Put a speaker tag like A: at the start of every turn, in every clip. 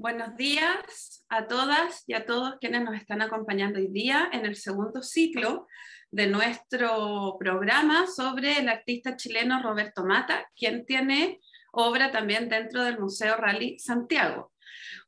A: Buenos días a todas y a todos quienes nos están acompañando hoy día en el segundo ciclo de nuestro programa sobre el artista chileno Roberto Mata, quien tiene obra también dentro del Museo Rally Santiago.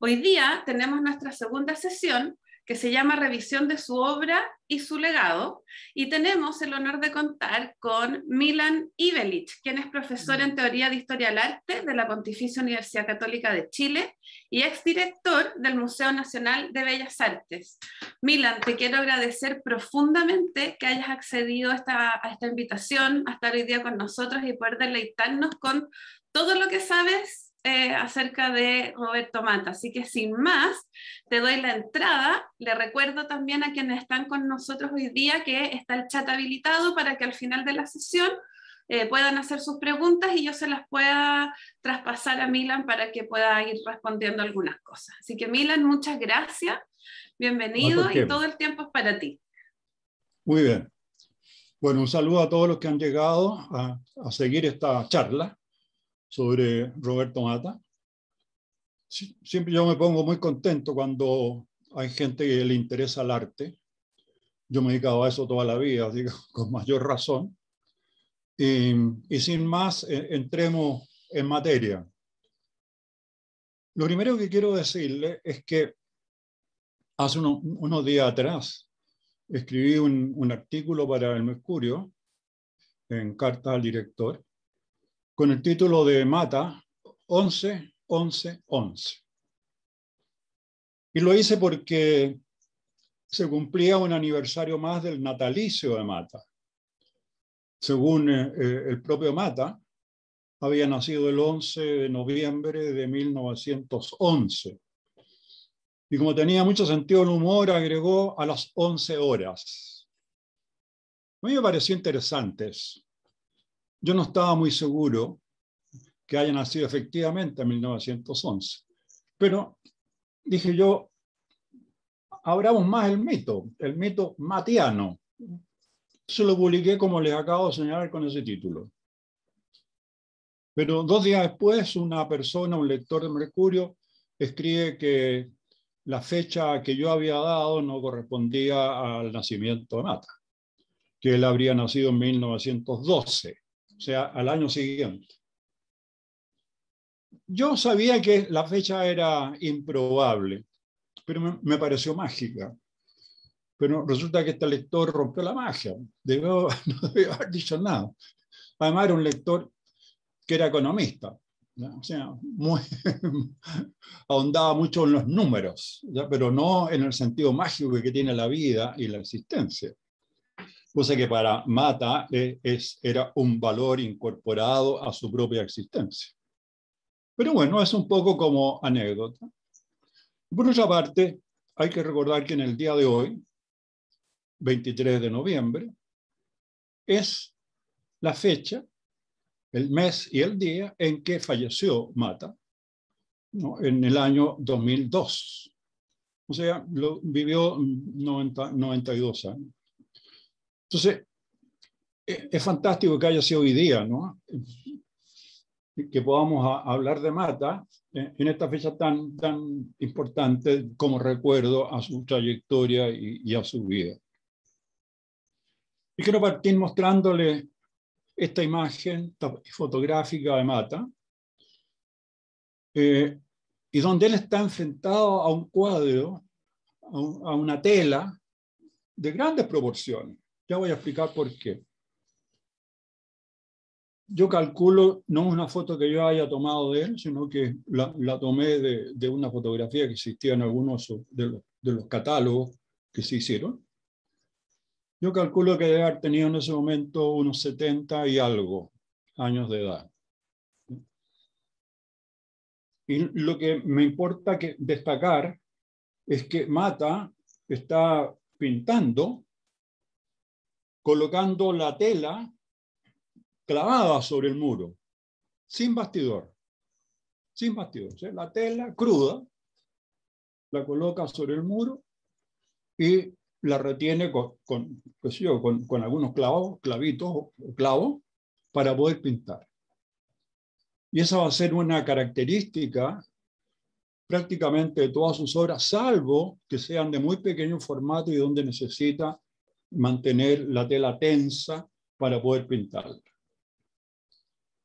A: Hoy día tenemos nuestra segunda sesión que se llama Revisión de su obra y su legado. Y tenemos el honor de contar con Milan Ivelich, quien es profesor en Teoría de Historia del Arte de la Pontificia Universidad Católica de Chile y exdirector del Museo Nacional de Bellas Artes. Milan, te quiero agradecer profundamente que hayas accedido a esta, a esta invitación, a estar hoy día con nosotros y poder deleitarnos con todo lo que sabes eh, acerca de Roberto Mata. Así que sin más, te doy la entrada. Le recuerdo también a quienes están con nosotros hoy día que está el chat habilitado para que al final de la sesión eh, puedan hacer sus preguntas y yo se las pueda traspasar a Milan para que pueda ir respondiendo algunas cosas. Así que Milan, muchas gracias. Bienvenido y todo el tiempo es para ti.
B: Muy bien. Bueno, un saludo a todos los que han llegado a, a seguir esta charla sobre Roberto Mata. Siempre yo me pongo muy contento cuando hay gente que le interesa el arte. Yo me he dedicado a eso toda la vida, digo, con mayor razón. Y, sin más, eh, entremos en materia. Lo primero que quiero decirle es que hace unos días atrás escribí un, un, artículo para el Mercurio en carta al director con el título de Mata 11, 11, 11. Y lo hice porque se cumplía un aniversario más del natalicio de Mata. Según eh, eh, el propio Mata, había nacido el 11 de noviembre de 1911. Y como tenía mucho sentido el humor, agregó a las 11 horas. A mí me pareció interesante eso. Yo no estaba muy seguro que haya nacido efectivamente en 1911, pero dije yo, abramos más el mito, el mito matiano. Se lo publiqué como les acabo de señalar con ese título. Pero dos días después, una persona, un lector de Mercurio, escribe que la fecha que yo había dado no correspondía al nacimiento de Mata, que él habría nacido en 1912 o sea, al año siguiente. Yo sabía que la fecha era improbable, pero me, pareció mágica. Pero resulta que este lector rompió la magia. Debió, no debió haber dicho nada. Además era un lector que era economista. O sea, ahondaba mucho en los números, pero no en el sentido mágico que tiene la vida y la existencia cosa que para Mata eh, es, era un valor incorporado a su propia existencia. Pero bueno, es un poco como anécdota. Por otra parte, hay que recordar que en el día de hoy, 23 de noviembre, es la fecha, el mes y el día en que falleció Mata, en el año 2002. O sea, lo, vivió 90, 92 años. Entonces, e, es fantástico que haya sido hoy día, ¿no? Que podamos hablar de Mata en esta fecha tan, tan importante como recuerdo a su trayectoria y, a su vida. Y quiero partir mostrándole esta imagen fotográfica de Mata, eh, y donde él está enfrentado a un cuadro, a una tela de grandes proporciones. Ya voy a explicar por qué. Yo calculo, no una foto que yo haya tomado de él, sino que la, tomé de, una fotografía que existía en algunos de los, de los catálogos que se hicieron. Yo calculo que debe haber tenido en ese momento unos 70 y algo años de edad. Y lo que me importa que destacar es que Mata está pintando colocando la tela clavada sobre el muro, sin bastidor, sin bastidor. La tela cruda la coloca sobre el muro y la retiene con, con, con algunos clavos, clavitos o clavos para poder pintar. Y esa va a ser una característica prácticamente de todas sus obras, salvo que sean de muy pequeño formato y donde necesita mantener la tela tensa para poder pintarla.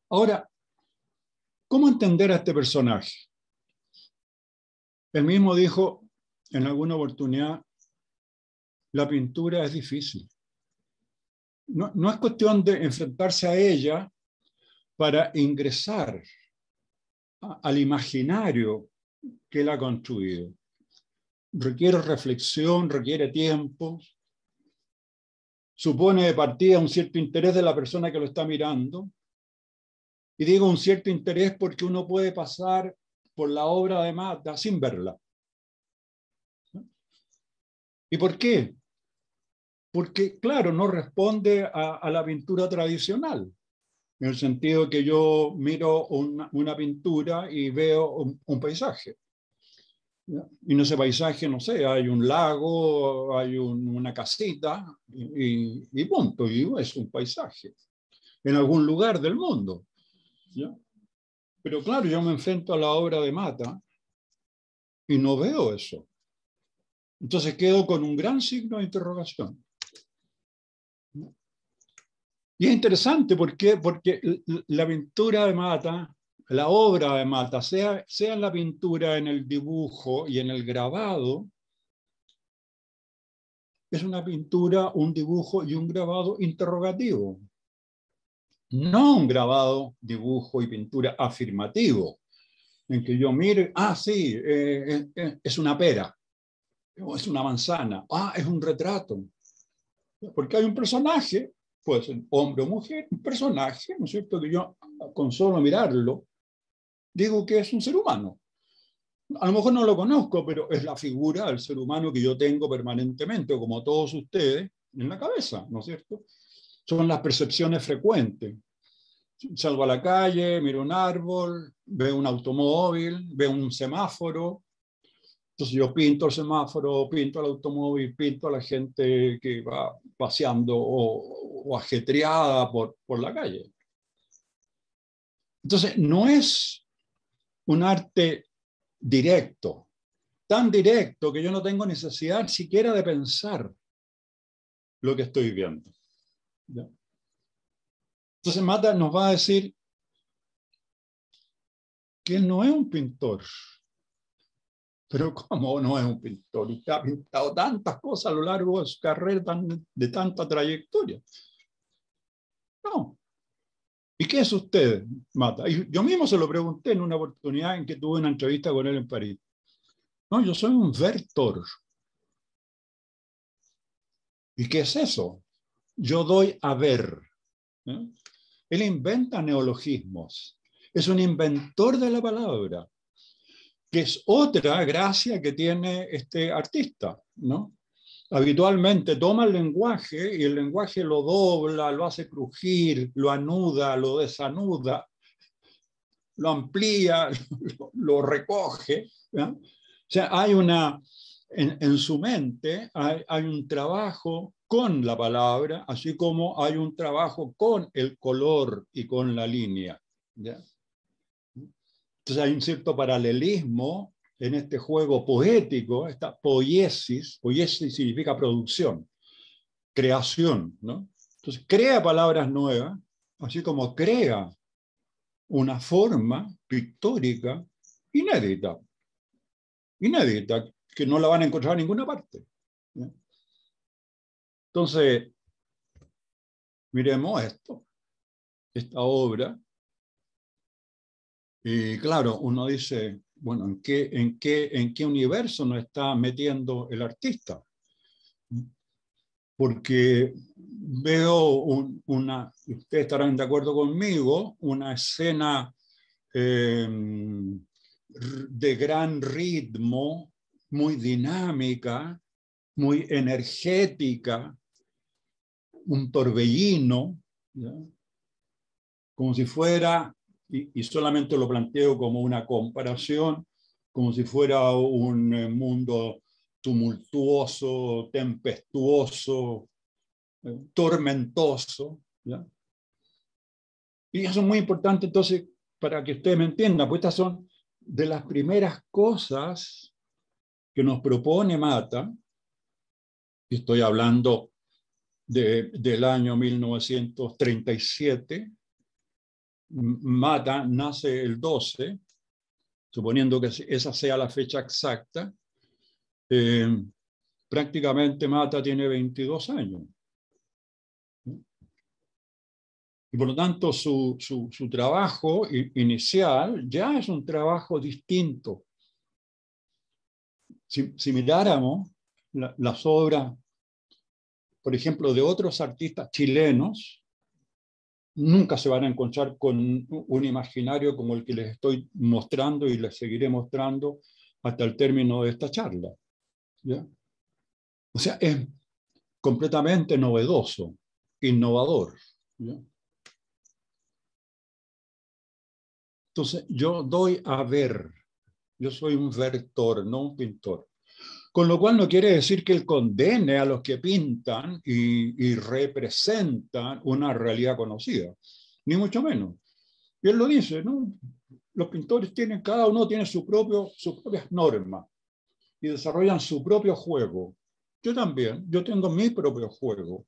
B: Ahora, ¿cómo entender a este personaje? Él mismo dijo en alguna oportunidad, la pintura es difícil. No, es cuestión de enfrentarse a ella para ingresar al imaginario que él ha construido. Requiere reflexión, requiere tiempo, supone de partida un cierto interés de la persona que lo está mirando. Y digo un cierto interés porque uno puede pasar por la obra de Mata sin verla. ¿Y por qué? Porque, claro, no responde a, la pintura tradicional, en el sentido que yo miro una, pintura y veo un, paisaje. Y en ese paisaje, no sé, hay un lago, hay una casita y, y, punto, y es un paisaje en algún lugar del mundo. Pero claro, yo me enfrento a la obra de Mata y no veo eso. Entonces quedo con un gran signo de interrogación. Y es interesante porque, porque la pintura de Mata, la obra de Mata, sea, sea en la pintura, en el dibujo y en el grabado, es una pintura, un dibujo y un grabado interrogativo. No un grabado, dibujo y pintura afirmativo, en que yo mire, ah, sí, eh, eh, eh, es una pera, es una manzana, ah, es un retrato. Porque hay un personaje, puede hombre o mujer, un personaje, ¿no es cierto? Que yo con solo mirarlo digo que es un ser humano. A lo mejor no lo conozco, pero es la figura del ser humano que yo tengo permanentemente, como todos ustedes, en la cabeza, ¿no es cierto? Son las percepciones frecuentes. Salgo a la calle, miro un árbol, veo un automóvil, veo un semáforo, entonces yo pinto el semáforo, pinto el automóvil, pinto a la gente que va paseando o, ajetreada por, por la calle. Entonces no es un arte directo, tan directo que yo no tengo necesidad siquiera de pensar lo que estoy viendo. Entonces Mata nos va a decir que él no es un pintor, pero ¿cómo no es un pintor? Usted ha pintado tantas cosas a lo largo de su carrera, de tanta trayectoria. No. ¿Y qué es usted, Mata? Yo mismo se lo pregunté en una oportunidad en que tuve una entrevista con él en París. No, yo soy un vertor. ¿Y qué es eso? Yo doy a ver. Él inventa neologismos. Es un inventor de la palabra que es otra gracia que tiene este artista, ¿no? Habitualmente toma el lenguaje y el lenguaje lo dobla, lo hace crujir, lo anuda, lo desanuda, lo amplía, lo, recoge. O sea, hay una, en, su mente hay, hay, un trabajo con la palabra, así como hay un trabajo con el color y con la línea. Entonces hay un cierto paralelismo en este juego poético, esta poiesis, poiesis significa producción, creación, ¿no? Entonces crea palabras nuevas, así como crea una forma pictórica inédita, inédita, que no la van a encontrar en ninguna parte. Entonces, miremos esto, esta obra y claro, uno dice, bueno, ¿en qué, universo nos está metiendo el artista? Porque veo una, ustedes estarán de acuerdo conmigo, una escena em, de gran ritmo, muy dinámica, muy energética, un torbellino, como si fuera y, solamente lo planteo como una comparación, como si fuera un eh, mundo tumultuoso, tempestuoso, eh, tormentoso. Y eso es muy importante entonces para que ustedes me entiendan, pues estas son de las primeras cosas que nos propone Mata, estoy hablando del año 1937, Mata nace el 12, suponiendo que esa sea la fecha exacta, eh, prácticamente Mata tiene 22 años. Y por lo tanto, su, su, trabajo inicial ya es un trabajo distinto. Si, si miráramos las obras, por ejemplo, de otros artistas chilenos, nunca se van a encontrar con un imaginario como el que les estoy mostrando y les seguiré mostrando hasta el término de esta charla. O sea, es completamente novedoso, innovador. Entonces, yo doy a ver, yo soy un vertor, no un pintor. Con lo cual no quiere decir que él condene a los que pintan y, representan una realidad conocida, ni mucho menos. Y él lo dice, ¿no? Los pintores tienen, cada uno tiene su propio, sus propias normas y desarrollan su propio juego. Yo también, yo tengo mi propio juego,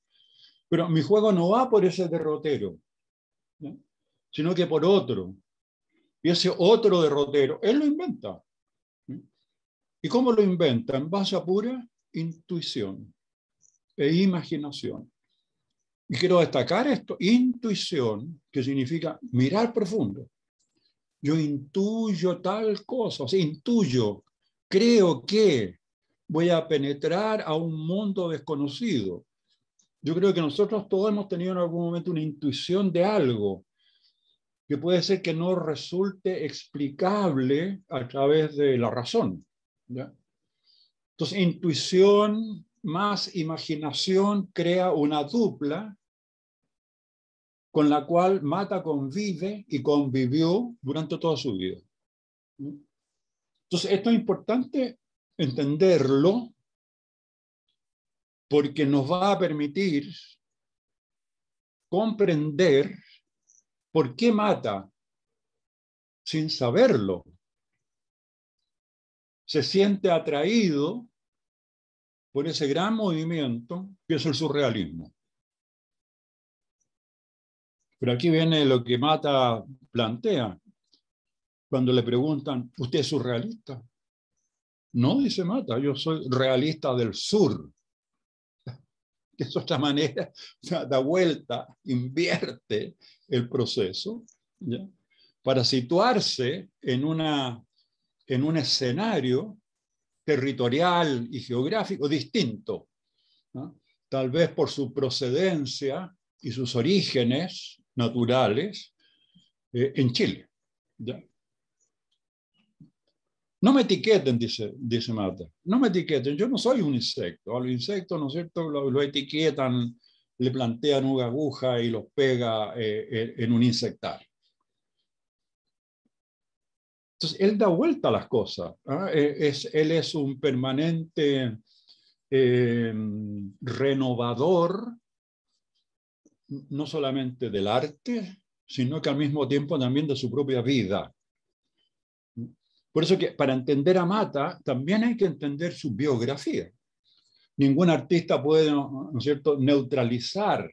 B: pero mi juego no va por ese derrotero, sino que por otro. Y ese otro derrotero, él lo inventa. ¿Y cómo lo inventa? En base a pura intuición e imaginación. Y quiero destacar esto, intuición, que significa mirar profundo. Yo intuyo tal cosa, o sea, intuyo, creo que voy a penetrar a un mundo desconocido. Yo creo que nosotros todos hemos tenido en algún momento una intuición de algo que puede ser que no resulte explicable a través de la razón. Entonces, intuición más imaginación crea una dupla con la cual Mata convive y convivió durante toda su vida. Entonces, esto es importante entenderlo porque nos va a permitir comprender por qué Mata, sin saberlo, se siente atraído por ese gran movimiento que es el surrealismo. Pero aquí viene lo que Mata plantea cuando le preguntan, ¿usted es surrealista? No, dice Mata, yo soy realista del sur. Que es otra manera, da vuelta, invierte el proceso para situarse en una en un escenario territorial y geográfico distinto, tal vez por su procedencia y sus orígenes naturales eh, en Chile. No me etiqueten, dice, dice Marta, no me etiqueten, yo no soy un insecto. A los insectos, ¿no es cierto?, lo, etiquetan, le plantean una aguja y los pega eh, en un insectario. Entonces, él da vuelta a las cosas. ¿ah? E, es, él es un permanente em, renovador, no solamente del arte, sino que al mismo tiempo también de su propia vida. Por eso que para entender a Mata también hay que entender su biografía. Ningún artista puede, ¿no es cierto?, neutralizar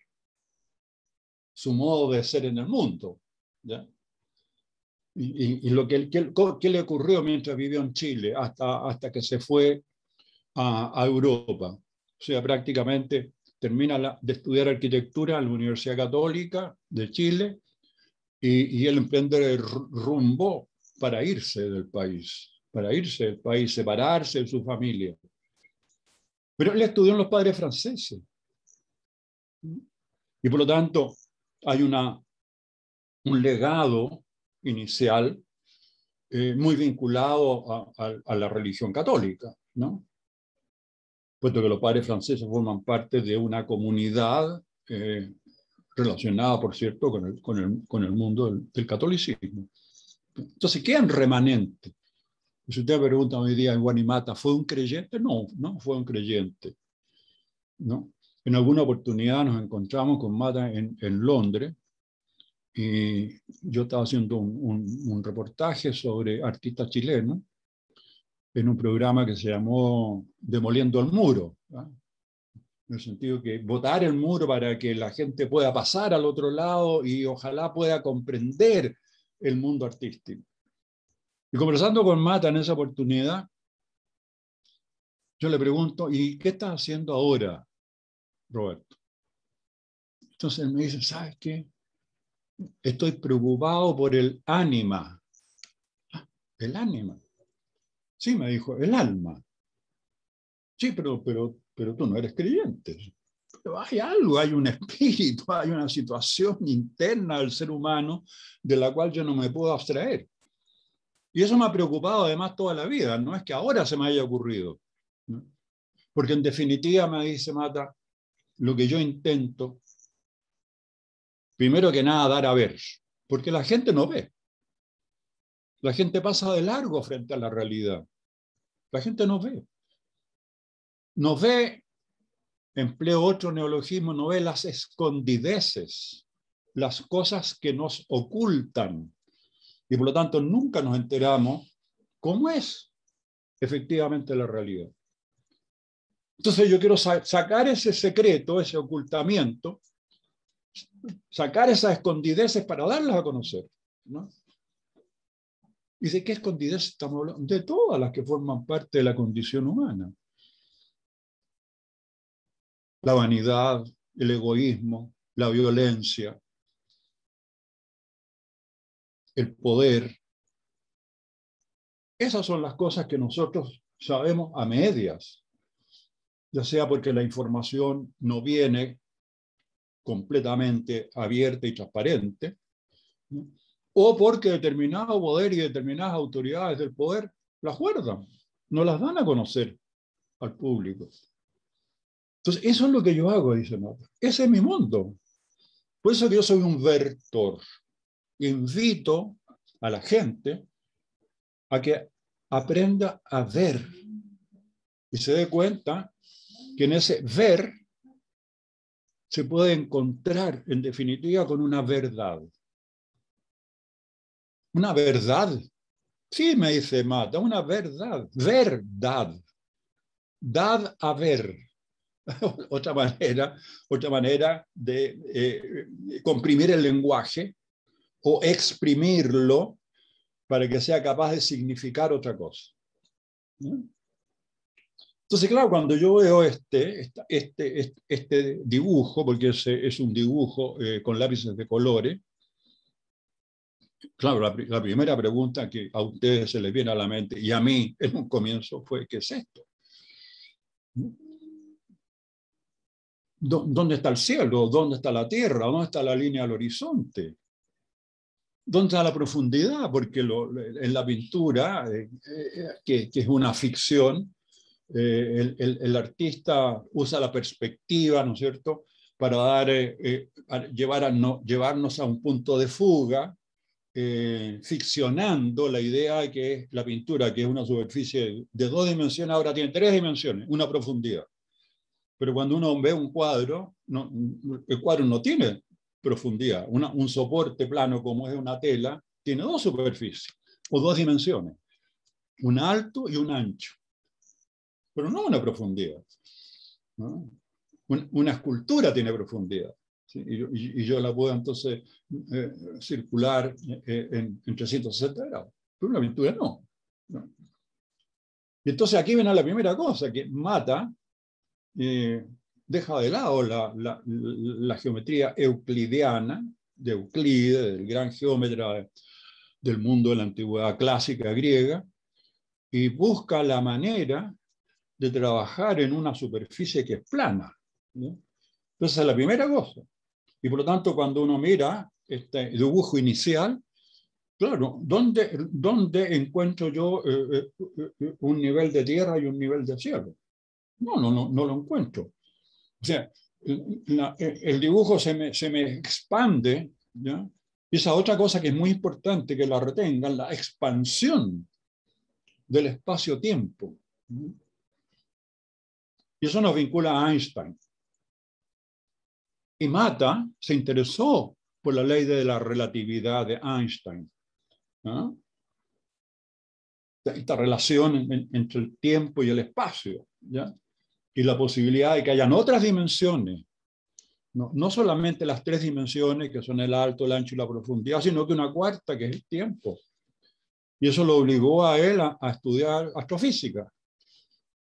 B: su modo de ser en el mundo. ¿ya? Y, lo que, que, le ocurrió mientras vivió en Chile hasta, hasta que se fue a, Europa. O sea, prácticamente termina de estudiar arquitectura en la Universidad Católica de Chile y, y él emprende el rumbo para irse del país, para irse del país, separarse de su familia. Pero él estudió en los padres franceses. Y por lo tanto, hay una, un legado inicial eh, muy vinculado a, la religión católica, ¿no? Puesto que los padres franceses forman parte de una comunidad eh, relacionada, por cierto, con el, con el, con el mundo del, catolicismo. Entonces, quedan remanentes. Si usted pregunta hoy día en Guanimata, ¿fue un creyente? No, no fue un creyente. ¿no? En alguna oportunidad nos encontramos con Mata en, en Londres y yo estaba haciendo un, un, reportaje sobre artistas chilenos en un programa que se llamó Demoliendo el Muro, en el sentido que votar el muro para que la gente pueda pasar al otro lado y ojalá pueda comprender el mundo artístico. Y conversando con Mata en esa oportunidad, yo le pregunto, ¿y qué estás haciendo ahora, Roberto? Entonces él me dice, ¿sabes qué? Estoy preocupado por el ánima. El ánima. Sí, me dijo, el alma. Sí, pero, pero, pero tú no eres creyente. Pero hay algo, hay un espíritu, hay una situación interna del ser humano de la cual yo no me puedo abstraer. Y eso me ha preocupado además toda la vida, no es que ahora se me haya ocurrido. Porque en definitiva, me dice Mata, lo que yo intento, primero que nada, dar a ver, porque la gente no ve. La gente pasa de largo frente a la realidad. La gente no ve. No ve, empleo otro neologismo, no ve las escondideces, las cosas que nos ocultan y por lo tanto nunca nos enteramos cómo es efectivamente la realidad. Entonces yo quiero sacar ese secreto, ese ocultamiento, sacar esas escondideces para darlas a conocer. ¿no? ¿Y de qué escondideces estamos hablando? De todas las que forman parte de la condición humana. La vanidad, el egoísmo, la violencia, el poder. Esas son las cosas que nosotros sabemos a medias, ya sea porque la información no viene completamente abierta y transparente, o porque determinado poder y determinadas autoridades del poder las guardan, no las dan a conocer al público. Entonces, eso es lo que yo hago, dice Mata. Ese es mi mundo. Por eso que yo soy un vertor invito a la gente a que aprenda a ver y se dé cuenta que en ese ver se puede encontrar en definitiva con una verdad. Una verdad. Sí, me dice Mata, una verdad. Verdad. Dad a ver. otra manera, otra manera de eh, comprimir el lenguaje o exprimirlo para que sea capaz de significar otra cosa. Entonces, claro, cuando yo veo este, este, este, dibujo, porque es, es un dibujo eh, con lápices de colores, claro, la, primera pregunta que a ustedes se les viene a la mente y a mí en un comienzo fue, ¿qué es esto? ¿Dónde está el cielo? ¿Dónde está la tierra? ¿Dónde está la línea al horizonte? ¿Dónde está la profundidad? Porque en la pintura, eh, eh, que, es una ficción, eh, el, artista usa la perspectiva, ¿no es cierto?, para dar, llevar a no, llevarnos a un punto de fuga, ficcionando la idea de que la pintura, que es una superficie de dos dimensiones, ahora tiene tres dimensiones, una profundidad. Pero cuando uno ve un cuadro, no, el cuadro no tiene profundidad. un soporte plano como es una tela tiene dos superficies o dos dimensiones, un alto y un ancho, pero no una profundidad. una escultura tiene profundidad. Y, yo, la puedo entonces eh, circular eh, en, 360 grados, pero una pintura no. Y entonces aquí viene la primera cosa que mata eh, deja de lado la, geometría euclidiana de Euclides, del gran geómetra del mundo de la antigüedad clásica griega, y busca la manera de trabajar en una superficie que es plana. Entonces, es la primera cosa. Y por lo tanto, cuando uno mira este dibujo inicial, claro, ¿dónde, dónde encuentro yo eh, eh, un nivel de tierra y un nivel de cielo? No, no, no, no lo encuentro. O sea, el dibujo se me, se me expande, ¿ya? Esa otra cosa que es muy importante que la retengan, la expansión del espacio-tiempo. Y eso nos vincula a Einstein. Y Mata se interesó por la ley de la relatividad de Einstein. Esta relación entre el tiempo y el espacio, ¿ya? y la posibilidad de que hayan otras dimensiones, no, no solamente las tres dimensiones que son el alto, el ancho y la profundidad, sino que una cuarta que es el tiempo. Y eso lo obligó a él a, estudiar astrofísica.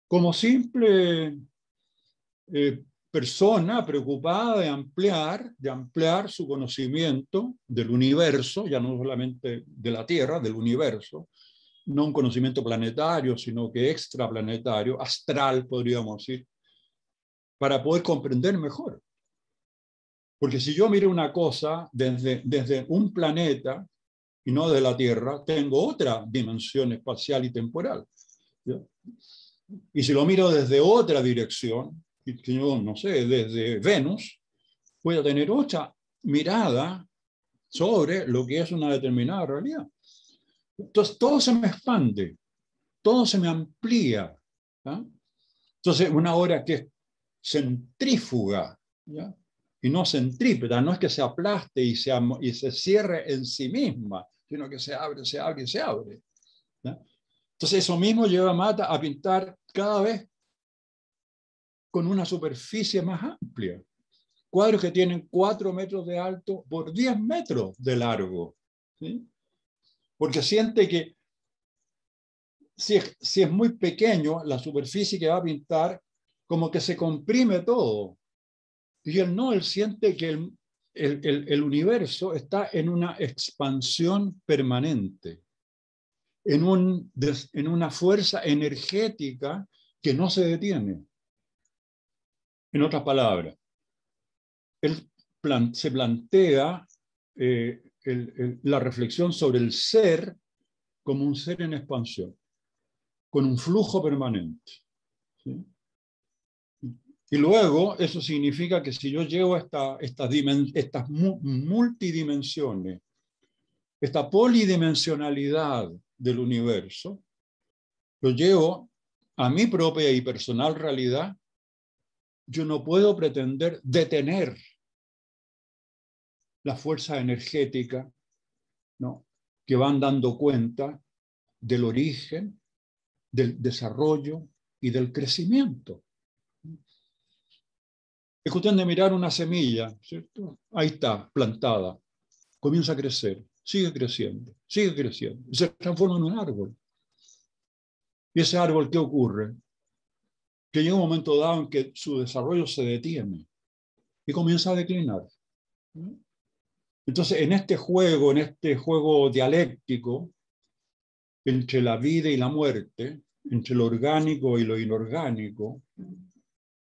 B: Como simple eh, persona preocupada de ampliar, de ampliar su conocimiento del universo, ya no solamente de la Tierra, del universo, no un conocimiento planetario, sino que extraplanetario, astral, podríamos decir, para poder comprender mejor. Porque si yo miro una cosa desde, desde un planeta y no de la Tierra, tengo otra dimensión espacial y temporal. Y si lo miro desde otra dirección, no sé, desde Venus, puedo tener otra mirada sobre lo que es una determinada realidad. Entonces, todo se me expande, todo se me amplía. Entonces, una obra que es centrífuga y no centrípeta, no es que se aplaste y se, y se cierre en sí misma, sino que se abre, se abre y se abre. Entonces, eso mismo lleva a Mata a pintar cada vez con una superficie más amplia. Cuadros que tienen 4 metros de alto por 10 metros de largo. Porque siente que si es, muy pequeño, la superficie que va a pintar, como que se comprime todo. Y él no, él siente que el, universo está en una expansión permanente, en, un, en una fuerza energética que no se detiene. En otras palabras, él se plantea eh, la reflexión sobre el ser como un ser en expansión, con un flujo permanente. Y luego eso significa que si yo llevo esta, estas, estas multidimensiones, esta polidimensionalidad del universo, lo llevo a mi propia y personal realidad, yo no puedo pretender detener la fuerza energética ¿no? que van dando cuenta del origen, del desarrollo y del crecimiento. Es cuestión de mirar una semilla, ¿cierto? Ahí está, plantada, comienza a crecer, sigue creciendo, sigue creciendo, se transforma en un árbol. ¿Y ese árbol qué ocurre? que llega un momento dado en que su desarrollo se detiene y comienza a declinar. Entonces, en este juego, en este juego dialéctico entre la vida y la muerte, entre lo orgánico y lo inorgánico,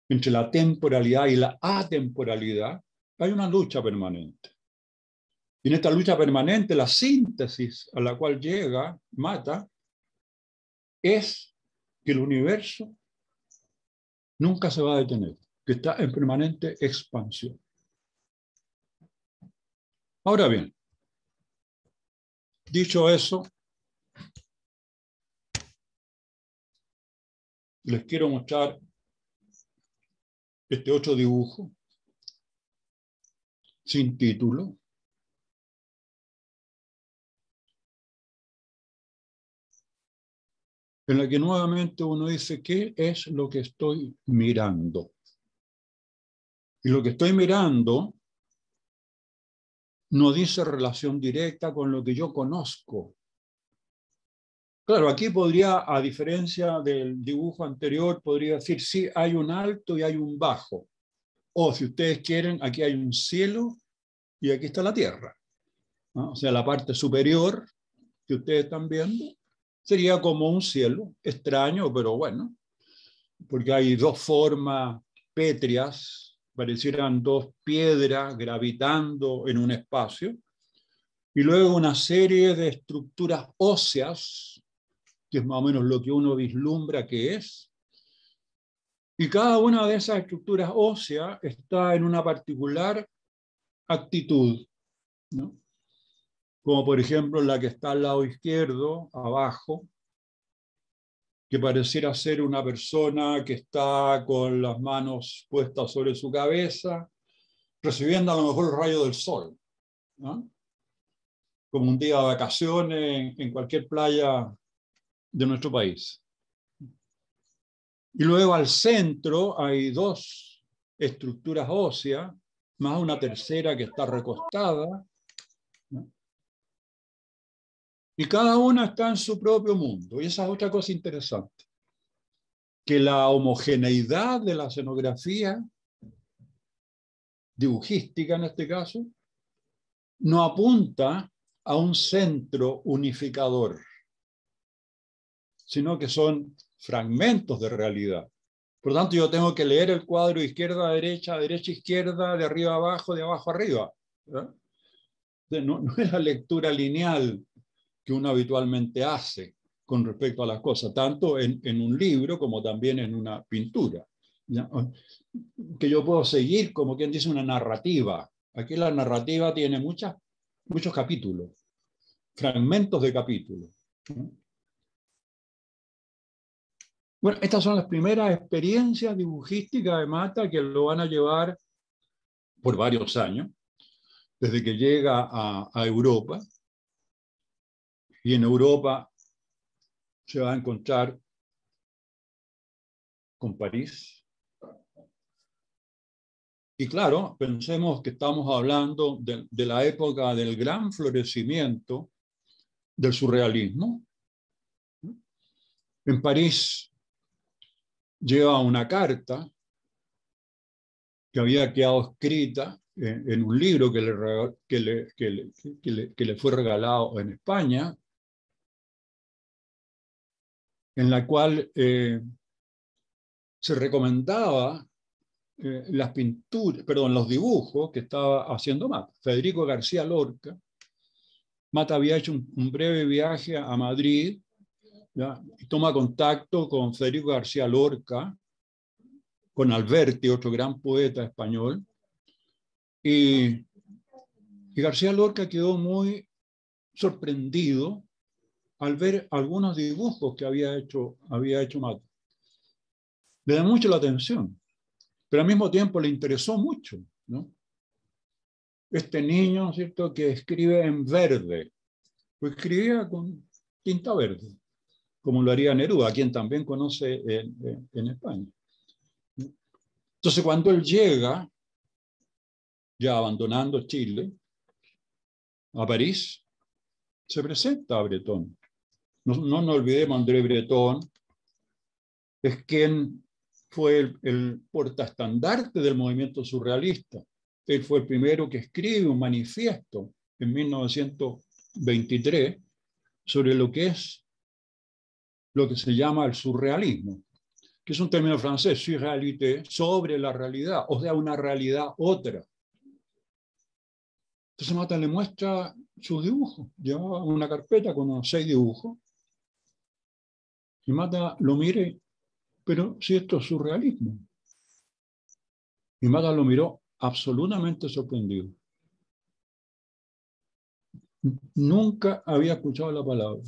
B: entre la temporalidad y la atemporalidad, hay una lucha permanente. Y en esta lucha permanente, la síntesis a la cual llega Mata es que el universo nunca se va a detener, que está en permanente expansión. Ahora bien, dicho eso, les quiero mostrar este otro dibujo sin título en la que nuevamente uno dice, ¿qué es lo que estoy mirando? Y lo que estoy mirando no dice relación directa con lo que yo conozco. Claro, aquí podría, a diferencia del dibujo anterior, podría decir, sí, hay un alto y hay un bajo. O si ustedes quieren, aquí hay un cielo y aquí está la tierra. O sea, la parte superior que ustedes están viendo Sería como un cielo, extraño, pero bueno, porque hay dos formas pétreas, parecieran dos piedras gravitando en un espacio, y luego una serie de estructuras óseas, que es más o menos lo que uno vislumbra que es, y cada una de esas estructuras óseas está en una particular actitud. ¿no? Como por ejemplo la que está al lado izquierdo, abajo, que pareciera ser una persona que está con las manos puestas sobre su cabeza, recibiendo a lo mejor el rayo del sol. como un día de vacaciones en cualquier playa de nuestro país. Y luego al centro hay dos estructuras óseas, más una tercera que está recostada. Y cada una está en su propio mundo. Y esa es otra cosa interesante, que la homogeneidad de la escenografía, dibujística en este caso, no apunta a un centro unificador, sino que son fragmentos de realidad. Por lo tanto, yo tengo que leer el cuadro izquierda derecha, derecha izquierda, de arriba a abajo, de abajo a arriba. No, es la lectura lineal que uno habitualmente hace con respecto a las cosas, tanto en, en un libro como también en una pintura. Que yo puedo seguir, como quien dice, una narrativa. Aquí la narrativa tiene muchas, muchos capítulos, fragmentos de capítulos. Bueno, estas son las primeras experiencias dibujísticas de Mata que lo van a llevar por varios años, desde que llega a, a Europa. Y en Europa se va a encontrar con París. Y claro, pensemos que estamos hablando de, la época del gran florecimiento del surrealismo. En París lleva una carta que había quedado escrita en, un libro que, le, que, le, que le fue regalado en España, en la cual eh, se recomendaba eh, las pinturas, perdón, los dibujos que estaba haciendo Mata. Federico García Lorca. Mata había hecho un, breve viaje a Madrid y toma contacto con Federico García Lorca, con Alberti, otro gran poeta español, y García Lorca quedó muy sorprendido al ver algunos dibujos que había hecho, había hecho. Le da mucho la atención, pero al mismo tiempo le interesó mucho, ¿no? Este niño, ¿cierto?, que escribe en verde, pues escribía con tinta verde como lo haría Neruda, quien también conoce en, España. Entonces, cuando él llega, ya abandonando Chile, a París, se presenta a Breton. No, no nos olvidemos, André Breton es quien fue el, el portaestandarte del movimiento surrealista. Él fue el primero que escribe un manifiesto en 1923 sobre lo que es lo que se llama el surrealismo, que es un término francés, surrealité, sobre la realidad, o sea, una realidad otra. Entonces Mata le muestra sus dibujos, lleva una carpeta con unos seis dibujos, y Mata lo mire, pero si esto es surrealismo. Y Mata lo miró absolutamente sorprendido. Nunca había escuchado la palabra.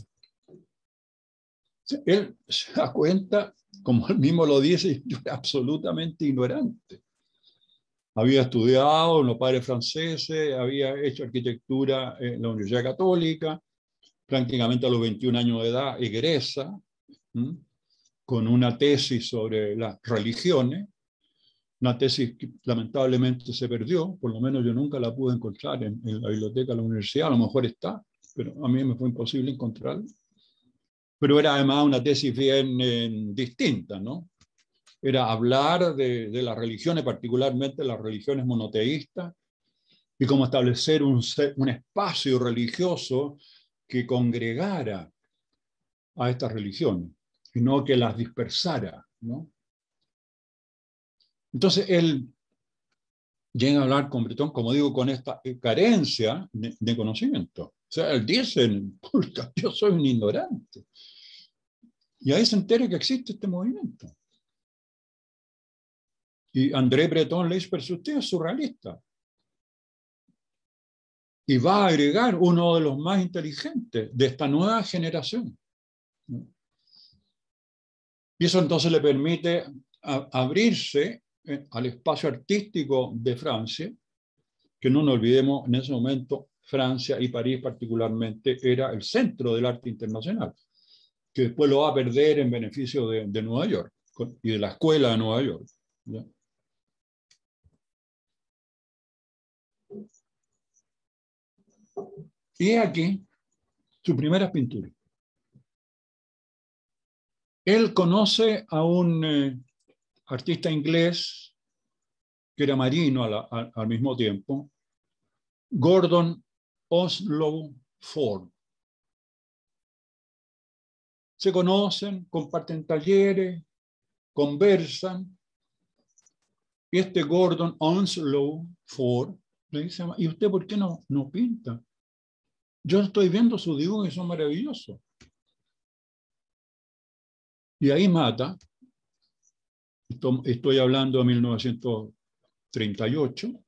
B: Él se da cuenta, como él mismo lo dice, yo era absolutamente ignorante. Había estudiado en los padres franceses, había hecho arquitectura en la Universidad Católica, prácticamente a los 21 años de edad egresa, con una tesis sobre las religiones, una tesis que lamentablemente se perdió, por lo menos yo nunca la pude encontrar en, la biblioteca de la universidad, a lo mejor está, pero a mí me fue imposible encontrarla pero era además una tesis bien eh, distinta, ¿no? Era hablar de, las religiones, particularmente las religiones monoteístas, y cómo establecer un espacio religioso que congregara a estas religiones, y no que las dispersara, ¿no? Entonces él llega a hablar con Bretón, como digo, con esta carencia de, conocimiento. O sea, él dice, yo soy un ignorante. Y ahí se entera que existe este movimiento. Y André Breton le dice, pero usted es surrealista. Y va a agregar uno de los más inteligentes de esta nueva generación. Y eso entonces le permite abrirse eh, al espacio artístico de Francia, que no nos olvidemos, en ese momento Francia y París particularmente era el centro del arte internacional, que después lo va a perder en beneficio de, Nueva York y de la escuela de Nueva York. Y aquí su primera pintura. Él conoce a un eh, artista inglés que era marino al mismo tiempo, Gordon Oslo Ford. Se conocen, comparten talleres, conversan. Y este Gordon Onslow Ford le dice, ¿y usted por qué no, no pinta? Yo estoy viendo su dibujos y son maravillosos. Y ahí mata, estoy hablando de 1938,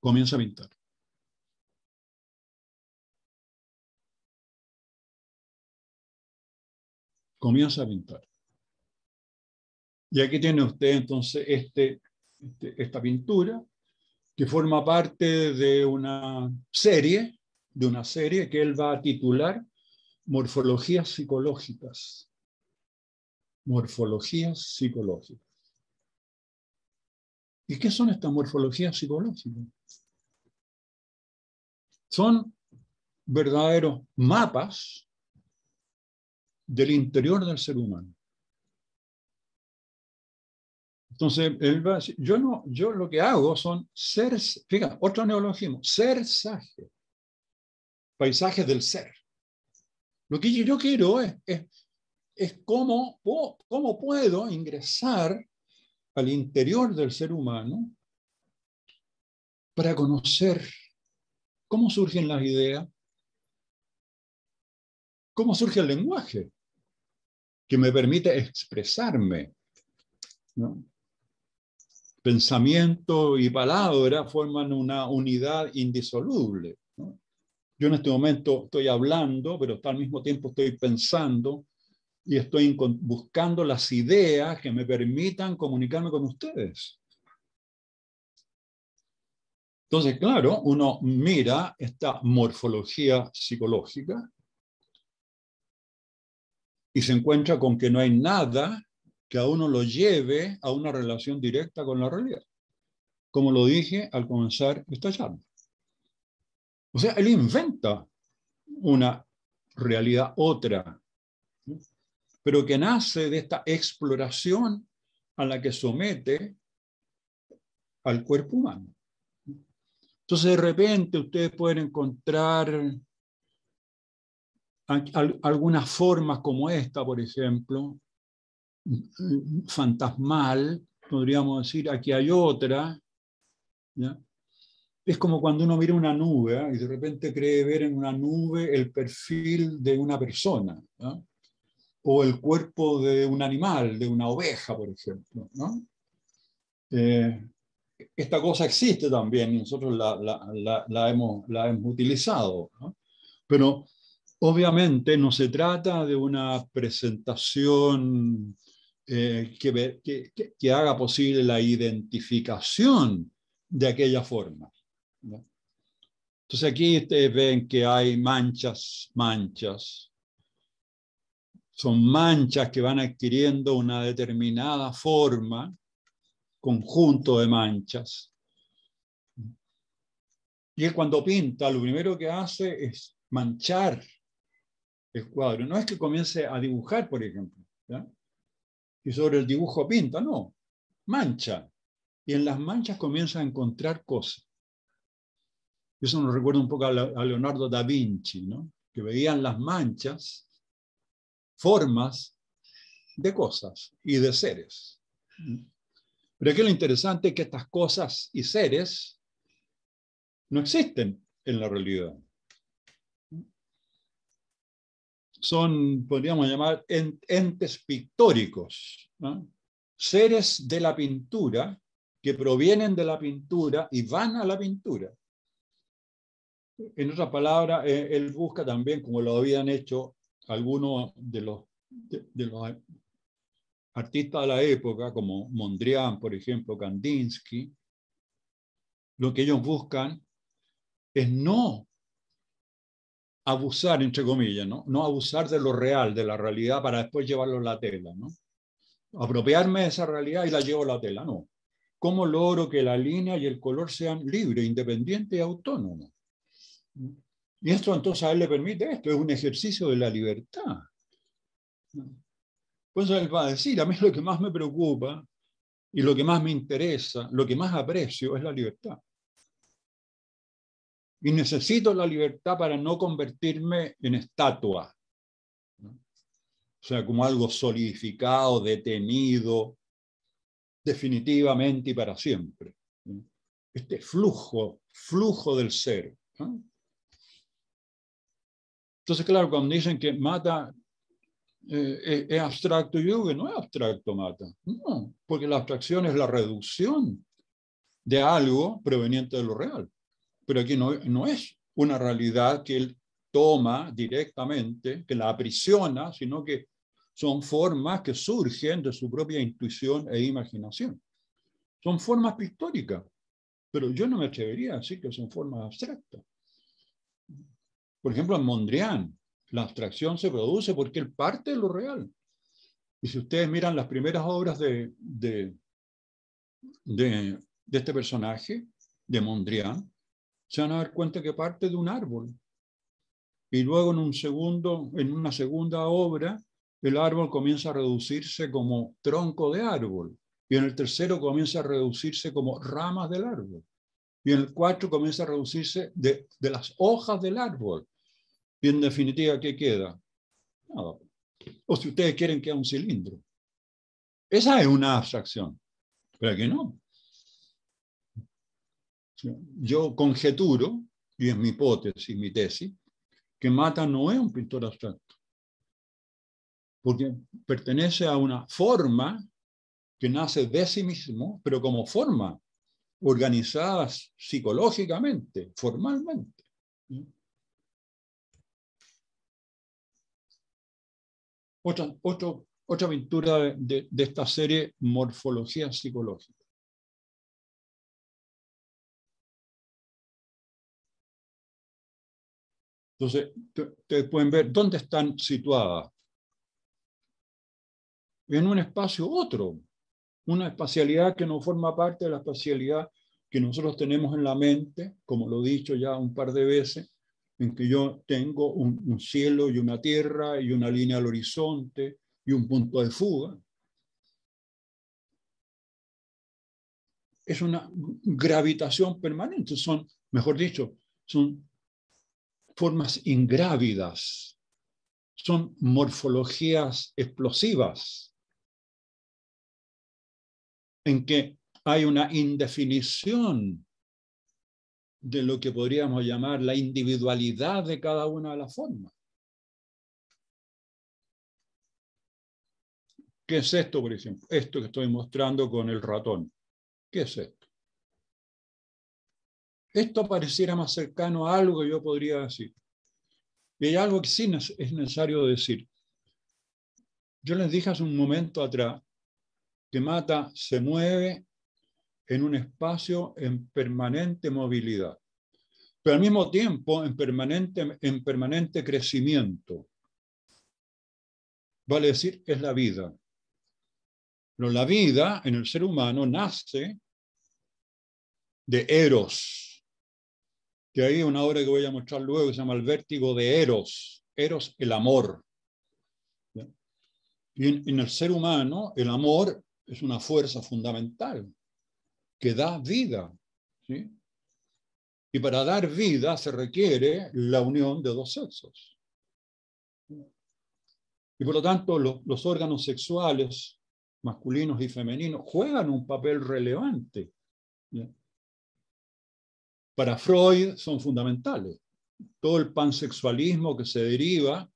B: comienza a pintar. Comienza a pintar. Y aquí tiene usted entonces este, este esta pintura que forma parte de una serie, de una serie que él va a titular Morfologías psicológicas. Morfologías psicológicas. ¿Y qué son estas morfologías psicológicas? Son verdaderos mapas del interior del ser humano. Entonces, él va a decir, yo, no, yo lo que hago son ser, fíjate, otro neologismo, sersaje, paisajes del ser. Lo que yo quiero es, cómo, puedo ingresar al interior del ser humano para conocer cómo surgen las ideas, cómo surge el lenguaje que me permite expresarme. pensamiento y palabra forman una unidad indisoluble. Yo en este momento estoy hablando, pero al mismo tiempo estoy pensando y estoy buscando las ideas que me permitan comunicarme con ustedes. Entonces, claro, uno mira esta morfología psicológica y se encuentra con que no hay nada que a uno lo lleve a una relación directa con la realidad, como lo dije al comenzar esta charla. O sea, él inventa una realidad otra, pero que nace de esta exploración a la que somete al cuerpo humano. Entonces, de repente, ustedes pueden encontrar algunas formas como esta, por ejemplo, fantasmal, podríamos decir, aquí hay otra. Es como cuando uno mira una nube ¿eh? y de repente cree ver en una nube el perfil de una persona, o el cuerpo de un animal, de una oveja, por ejemplo. Eh, esta cosa existe también y nosotros la, hemos, utilizado. Pero obviamente no se trata de una presentación eh, que, haga posible la identificación de aquella forma. Entonces aquí ustedes ven que hay manchas, manchas. Son manchas que van adquiriendo una determinada forma, conjunto de manchas. Y él cuando pinta, lo primero que hace es manchar el cuadro. No es que comience a dibujar, por ejemplo. y sobre el dibujo pinta, no, mancha. Y en las manchas comienza a encontrar cosas. Eso nos recuerda un poco a Leonardo da Vinci, ¿no? que veían las manchas, formas de cosas y de seres. Pero aquí lo interesante es que estas cosas y seres no existen en la realidad son, podríamos llamar, entes pictóricos, seres de la pintura que provienen de la pintura y van a la pintura. En otras palabras, eh, él busca también, como lo habían hecho algunos de los, de, los artistas de la época, como Mondrian, por ejemplo, Kandinsky, lo que ellos buscan es no abusar, entre comillas, ¿no? no abusar de lo real, de la realidad, para después llevarlo a la tela. ¿no? Apropiarme de esa realidad y la llevo a la tela, no. ¿Cómo logro que la línea y el color sean libres, independientes y autónomos? Y esto entonces a él le permite esto, es un ejercicio de la libertad. Pues él va a decir, a mí lo que más me preocupa y lo que más me interesa, lo que más aprecio es la libertad. Y necesito la libertad para no convertirme en estatua. O sea, como algo solidificado, detenido, definitivamente y para siempre. Este flujo, flujo del ser. Entonces, claro, cuando dicen que mata eh, es abstracto, yo digo que no es abstracto mata. No, porque la abstracción es la reducción de algo proveniente de lo real. Pero aquí no, no es una realidad que él toma directamente, que la aprisiona, sino que son formas que surgen de su propia intuición e imaginación. Son formas pictóricas, pero yo no me atrevería a decir que son formas abstractas. Por ejemplo, en Mondrian, la abstracción se produce porque él parte de lo real. Y si ustedes miran las primeras obras de, de, de, este personaje, de Mondrian, se van a dar cuenta que parte de un árbol. Y luego en, un segundo, en una segunda obra, el árbol comienza a reducirse como tronco de árbol. Y en el tercero comienza a reducirse como ramas del árbol. Y en el cuarto comienza a reducirse de, de las hojas del árbol. Y en definitiva, ¿qué queda? Nada. O si ustedes quieren, queda un cilindro. Esa es una abstracción, pero aquí no. Yo conjeturo, y es mi hipótesis, mi tesis, que Mata no es un pintor abstracto, porque pertenece a una forma que nace de sí mismo, pero como forma organizada psicológicamente, formalmente. Otra, otra aventura de, de esta serie, Morfología Psicológica. Entonces, ustedes pueden ver dónde están situadas. En un espacio otro, una espacialidad que no forma parte de la espacialidad que nosotros tenemos en la mente, como lo he dicho ya un par de veces, en que yo tengo un, cielo y una tierra y una línea al horizonte y un punto de fuga. Es una gravitación permanente, son, mejor dicho, son formas ingrávidas, son morfologías explosivas, en que hay una indefinición de lo que podríamos llamar la individualidad de cada una de las formas. ¿Qué es esto, por ejemplo? Esto que estoy mostrando con el ratón. ¿Qué es esto? Esto pareciera más cercano a algo que yo podría decir. Y hay algo que sí es necesario decir. Yo les dije hace un momento atrás que Mata se mueve en un espacio en permanente movilidad, pero al mismo tiempo en permanente, en permanente crecimiento. Vale decir, es la vida. Pero la vida en el ser humano nace de Eros, que hay una obra que voy a mostrar luego que se llama El vértigo de Eros. Eros, el amor. Y en, en el ser humano, el amor es una fuerza fundamental que da vida. Y para dar vida se requiere la unión de dos sexos. Y por lo tanto, los, órganos sexuales, masculinos y femeninos, juegan un papel relevante. Para Freud son fundamentales. Todo el pansexualismo que se deriva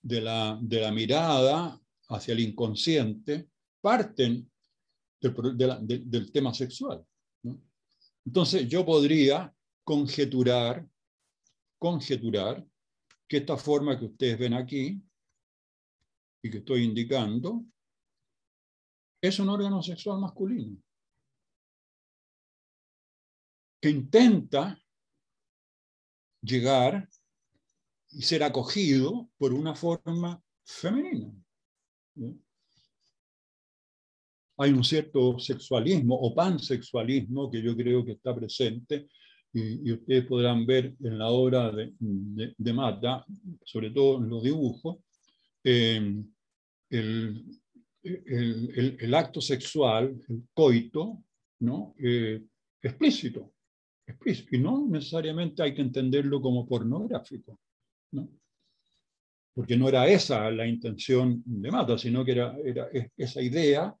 B: de la, de la mirada hacia el inconsciente parten del, tema sexual. Entonces yo podría conjeturar, conjeturar que esta forma que ustedes ven aquí y que estoy indicando es un órgano sexual masculino que intenta llegar y ser acogido por una forma femenina. Hay un cierto sexualismo o pansexualismo que yo creo que está presente y, ustedes podrán ver en la obra de, de, Mata, sobre todo en los dibujos, eh, el, el, el, acto sexual, el coito, ¿no? Eh, explícito, explícito, y no necesariamente hay que entenderlo como pornográfico, ¿no? porque no era esa la intención de Mata, sino que era, era esa idea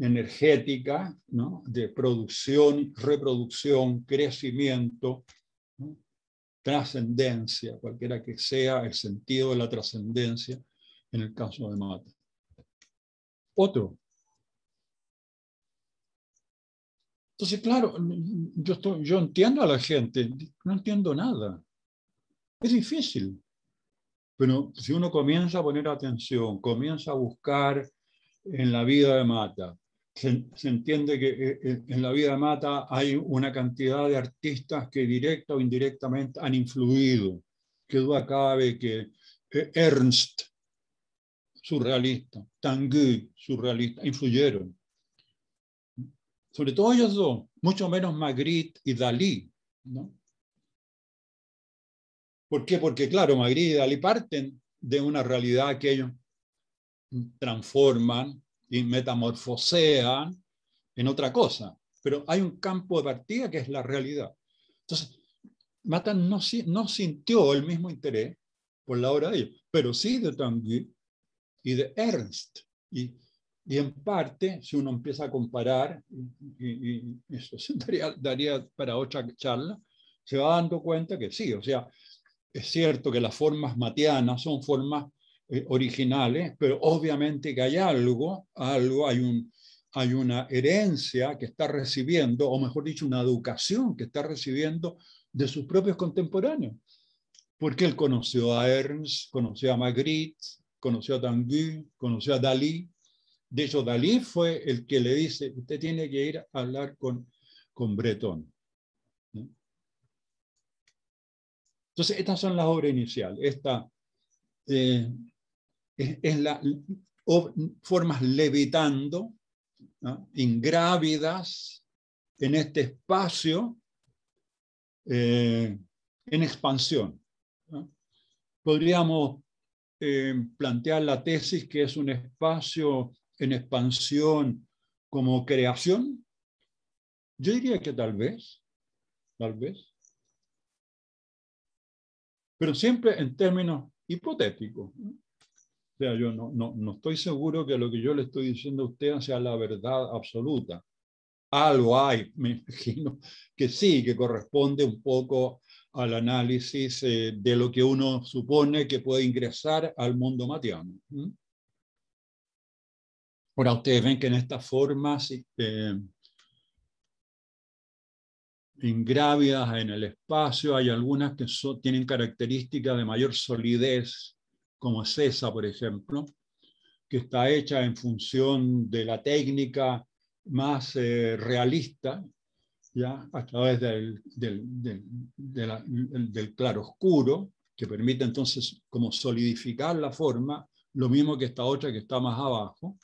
B: energética ¿no? de producción, reproducción, crecimiento, trascendencia, cualquiera que sea el sentido de la trascendencia en el caso de Mata. Otro. Entonces, claro, yo, entiendo a la gente, no entiendo nada. Es difícil. Pero si uno comienza a poner atención, comienza a buscar en la vida de Mata, se, entiende que eh, eh, en la vida de Mata hay una cantidad de artistas que directa o indirectamente han influido. Que duda cabe que eh, Ernst, surrealista, Tanguy, surrealista, influyeron. Sobre todo ellos dos, mucho menos Magritte y Dalí. ¿no? ¿Por qué? Porque, claro, Magritte y Dalí parten de una realidad que ellos transforman y metamorfosean en otra cosa. Pero hay un campo de partida que es la realidad. Entonces, Matan no, no sintió el mismo interés por la obra de ellos, pero sí de Tanguy y de Ernst. Y, y en parte, si uno empieza a comparar, y, eso daría, daría para otra charla, se va dando cuenta que sí, o sea, es cierto que las formas matianas son formas eh, originales, pero obviamente que hay algo, algo, hay, un, hay una herencia que está recibiendo, o mejor dicho, una educación que está recibiendo de sus propios contemporáneos. Porque él conoció a Ernst, conoció a Magritte, conoció a Tanguy, conoció a Dalí. De hecho, Dalí fue el que le dice, usted tiene que ir a hablar con, con Breton. Entonces, estas son las obras iniciales. Esta eh, es, la formas levitando, ingrávidas, en este espacio eh, en expansión. Podríamos eh, plantear la tesis que es un espacio en expansión como creación. Yo diría que tal vez, tal vez pero siempre en términos hipotéticos. O yo no, no, no, estoy seguro que lo que yo le estoy diciendo a usted sea la verdad absoluta. Algo hay, me imagino que sí, que corresponde un poco al análisis eh, de lo que uno supone que puede ingresar al mundo matiano. Ahora ustedes ven que en estas formas eh, ingrávidas en el espacio, hay algunas que tienen características de mayor solidez, como es esa, por ejemplo, que está hecha en función de la técnica más eh, realista, ¿ya? a través del, del, del, claro oscuro, que permite entonces como solidificar la forma, lo mismo que esta otra que está más abajo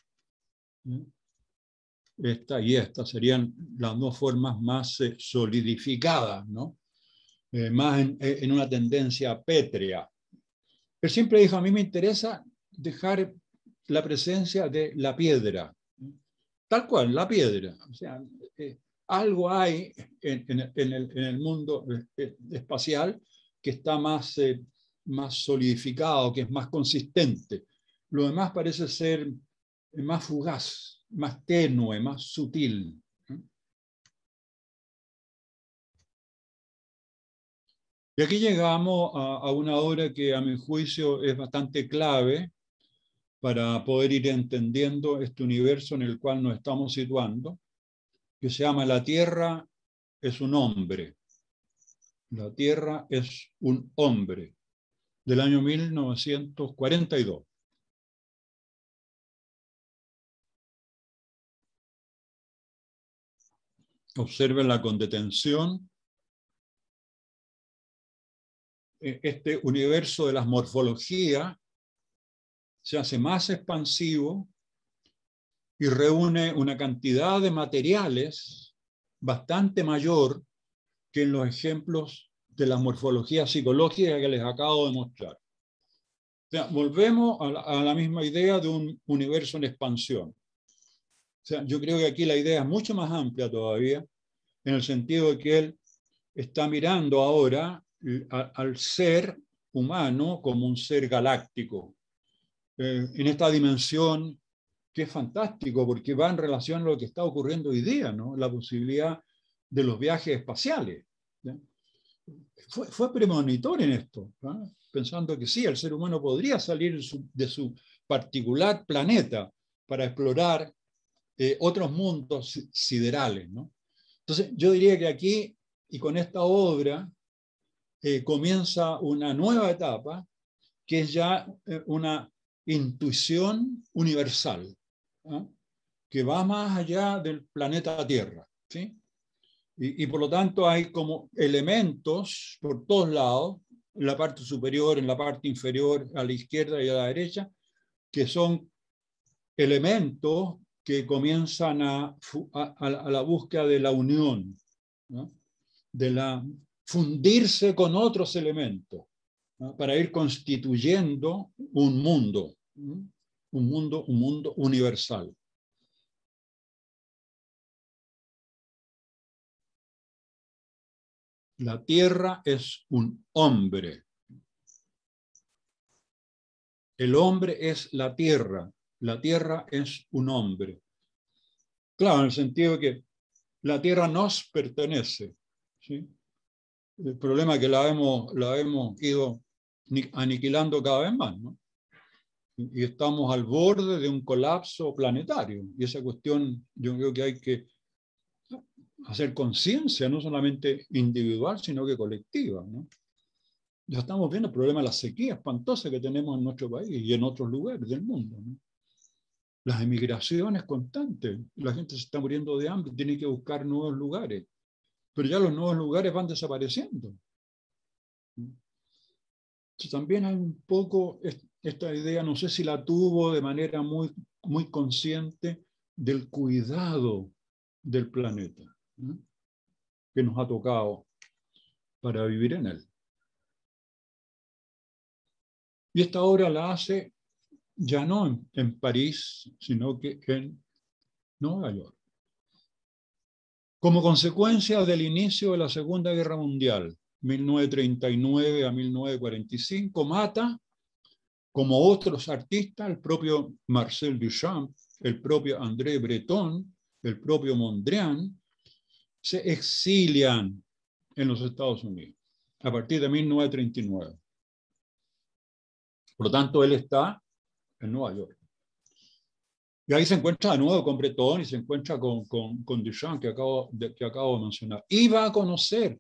B: esta y esta serían las dos formas más eh, solidificadas, ¿no? Eh, más en, una tendencia pétrea. Él siempre dijo, a mí me interesa dejar la presencia de la piedra, tal cual, la piedra. O sea, algo hay en, el, mundo espacial que está más, más solidificado, que es más consistente. Lo demás parece ser más fugaz, más tenue, más sutil. Y aquí llegamos a, una obra que a mi juicio es bastante clave para poder ir entendiendo este universo en el cual nos estamos situando, que se llama La Tierra es un hombre. La Tierra es un hombre, del año 1942. Observenla con detención. Este universo de las morfologías se hace más expansivo y reúne una cantidad de materiales bastante mayor que en los ejemplos de la morfología psicológica que les acabo de mostrar. volvemos a la, misma idea de un universo en expansión. O sea, yo creo que aquí la idea es mucho más amplia todavía, en el sentido de que él está mirando ahora al ser humano como un ser galáctico, eh, en esta dimensión que es fantástico porque va en relación a lo que está ocurriendo hoy día, ¿no? la posibilidad de los viajes espaciales. Fue, fue, premonitor en esto, pensando que sí, el ser humano podría salir de su particular planeta para explorar eh, otros mundos siderales. ¿no? Entonces, yo diría que aquí, y con esta obra, eh, comienza una nueva etapa, que es ya eh, una intuición universal, que va más allá del planeta Tierra. ¿sí? Y, y, por lo tanto hay como elementos por todos lados, en la parte superior, en la parte inferior, a la izquierda y a la derecha, que son elementos que comienzan a, a, la búsqueda de la unión, de la fundirse con otros elementos para ir constituyendo un mundo, un mundo, un mundo universal. La tierra es un hombre. El hombre es la tierra. La tierra es un hombre. Claro, en el sentido que la tierra nos pertenece. ¿sí? El problema es que la hemos, la hemos ido aniquilando cada vez más, ¿no? Y estamos al borde de un colapso planetario. Y esa cuestión yo creo que hay que hacer conciencia, no solamente individual, sino que colectiva. ¿no? Ya estamos viendo el problema de la sequía espantosa que tenemos en nuestro país y en otros lugares del mundo. ¿no? Las emigraciones constantes, la gente se está muriendo de hambre, tiene que buscar nuevos lugares pero ya los nuevos lugares van desapareciendo. También hay un poco esta idea, no sé si la tuvo de manera muy, muy consciente, del cuidado del planeta que nos ha tocado para vivir en él. Y esta obra la hace ya no en, en París, sino que en Nueva York. Como consecuencia del inicio de la Segunda Guerra Mundial, 1939 a 1945, mata, como otros artistas, el propio Marcel Duchamp, el propio André Breton, el propio Mondrian, se exilian en los Estados Unidos a partir de 1939. Por lo tanto, él está en Nueva York. Y ahí se encuentra de nuevo con Breton y se encuentra con, con, Duchamp, que acabo, de, que acabo de mencionar. Y va a conocer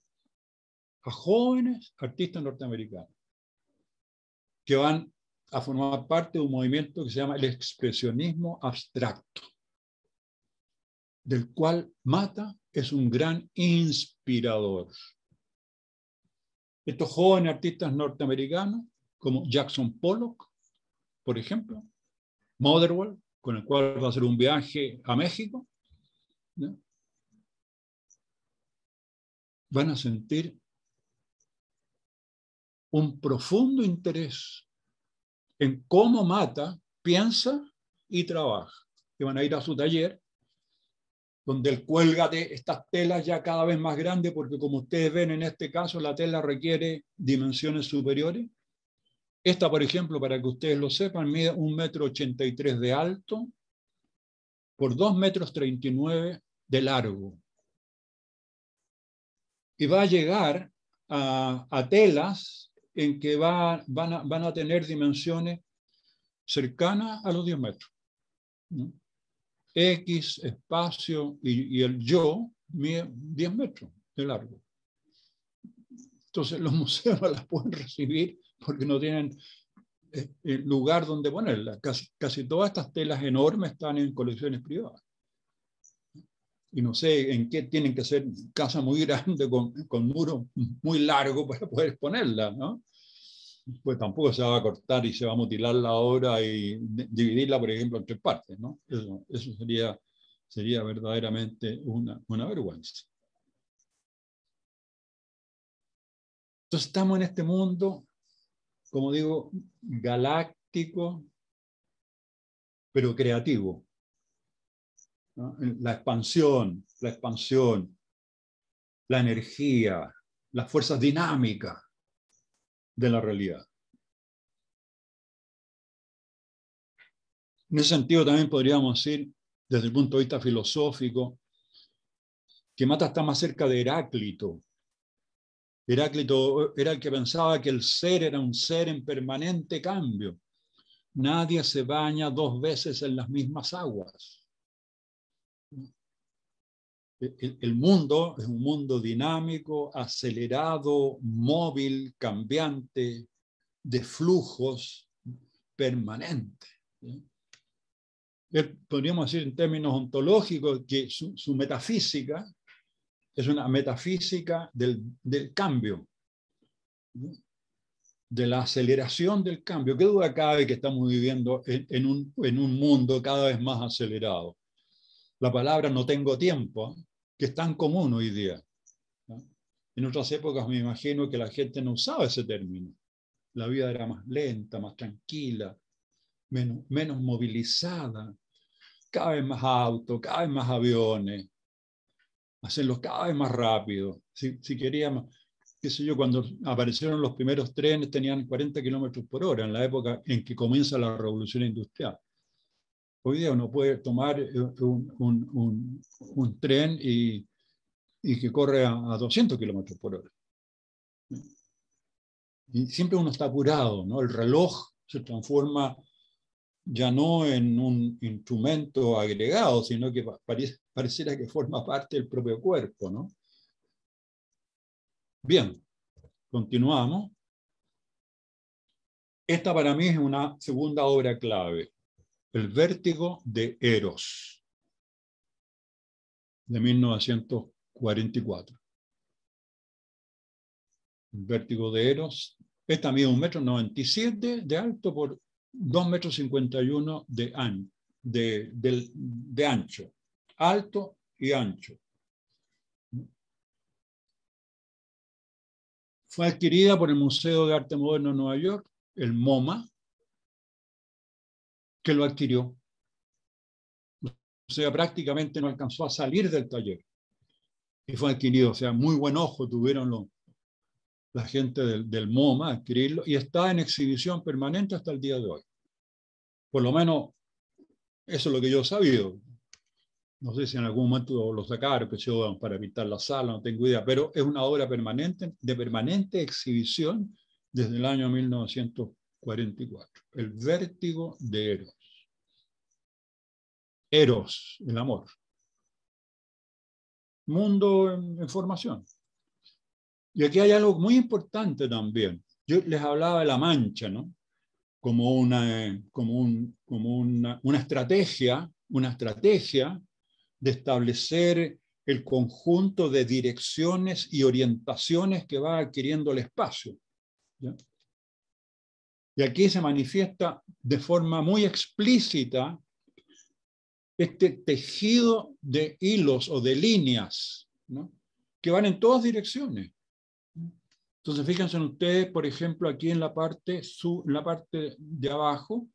B: a jóvenes artistas norteamericanos que van a formar parte de un movimiento que se llama el expresionismo abstracto, del cual Mata es un gran inspirador. Estos jóvenes artistas norteamericanos, como Jackson Pollock, por ejemplo, Motherwell, con el cual va a hacer un viaje a México, van a sentir un profundo interés en cómo Mata piensa y trabaja. Y van a ir a su taller, donde él cuelga de estas telas ya cada vez más grandes, porque como ustedes ven en este caso, la tela requiere dimensiones superiores. Esta, por ejemplo, para que ustedes lo sepan, mide un metro ochenta y tres de alto por dos metros treinta y nueve de largo. Y va a llegar a, telas en que va, van, a, van, a, tener dimensiones cercanas a los 10 metros. X, espacio y, y, el yo mide 10 metros de largo. Entonces los museos no las pueden recibir porque no tienen eh, lugar donde ponerla. Casi, casi todas estas telas enormes están en colecciones privadas. y no sé en qué tienen que ser casas muy grandes con, con muros muy largos para poder exponerla, ¿no? Pues tampoco se va a cortar y se va a mutilar la obra y dividirla, por ejemplo, en tres partes, ¿no? Eso, eso sería, sería verdaderamente una, una vergüenza. Entonces estamos en este mundo, como digo, galáctico, pero creativo la expansión, la expansión, la energía, las fuerzas dinámicas de la realidad. En ese sentido también podríamos decir, desde el punto de vista filosófico, que Mata está más cerca de Heráclito. Heráclito era el que pensaba que el ser era un ser en permanente cambio. Nadie se baña dos veces en las mismas aguas el, mundo es un mundo dinámico, acelerado, móvil, cambiante, de flujos permanentes. Podríamos decir en términos ontológicos que su, metafísica es una metafísica del, cambio, de la aceleración del cambio. ¿Qué duda cabe que estamos viviendo en, un, en un mundo cada vez más acelerado? La palabra no tengo tiempo que es tan común hoy día. En otras épocas me imagino que la gente no usaba ese término. La vida era más lenta, más tranquila, menos, menos movilizada, cada vez más autos, cada vez más aviones, hacerlos cada vez más rápido. Si, si queríamos, qué sé yo, cuando aparecieron los primeros trenes tenían 40 kilómetros por hora, en la época en que comienza la revolución industrial. Hoy día uno puede tomar eh, un, tren y, que corre a, 200 kilómetros por hora. Y siempre uno está apurado, ¿no? El reloj se transforma ya no en un instrumento agregado, sino que pareciera que forma parte del propio cuerpo, ¿no? Bien, continuamos. Esta para mí es una segunda obra clave. El vértigo de Eros, de 1944. El vértigo de Eros es también un metro 97 de alto por 2 metros 51 de, de, de ancho, alto y ancho. Fue adquirida por el Museo de Arte Moderno de Nueva York, el MoMA, que lo adquirió. O sea, prácticamente no alcanzó a salir del taller. Y fue adquirido. O sea, muy buen ojo tuvieron la gente del, MoMA adquirirlo y está en exhibición permanente hasta el día de hoy. Por lo menos, eso es lo que yo he sabido. No sé si en algún momento lo sacaron, que yo, para evitar la sala, no tengo idea, pero es una obra permanente, de permanente exhibición desde el año 1944. El vértigo de Eros. Eros, el amor. Mundo en, formación. Y aquí hay algo muy importante también. Yo les hablaba de la mancha, ¿no? Como una, como un, como una, una estrategia, una estrategia de establecer el conjunto de direcciones y orientaciones que va adquiriendo el espacio. Y aquí se manifiesta de forma muy explícita este tejido de hilos o de líneas que van en todas direcciones. Entonces, fíjense ustedes, por ejemplo, aquí en la parte, su, la parte de abajo,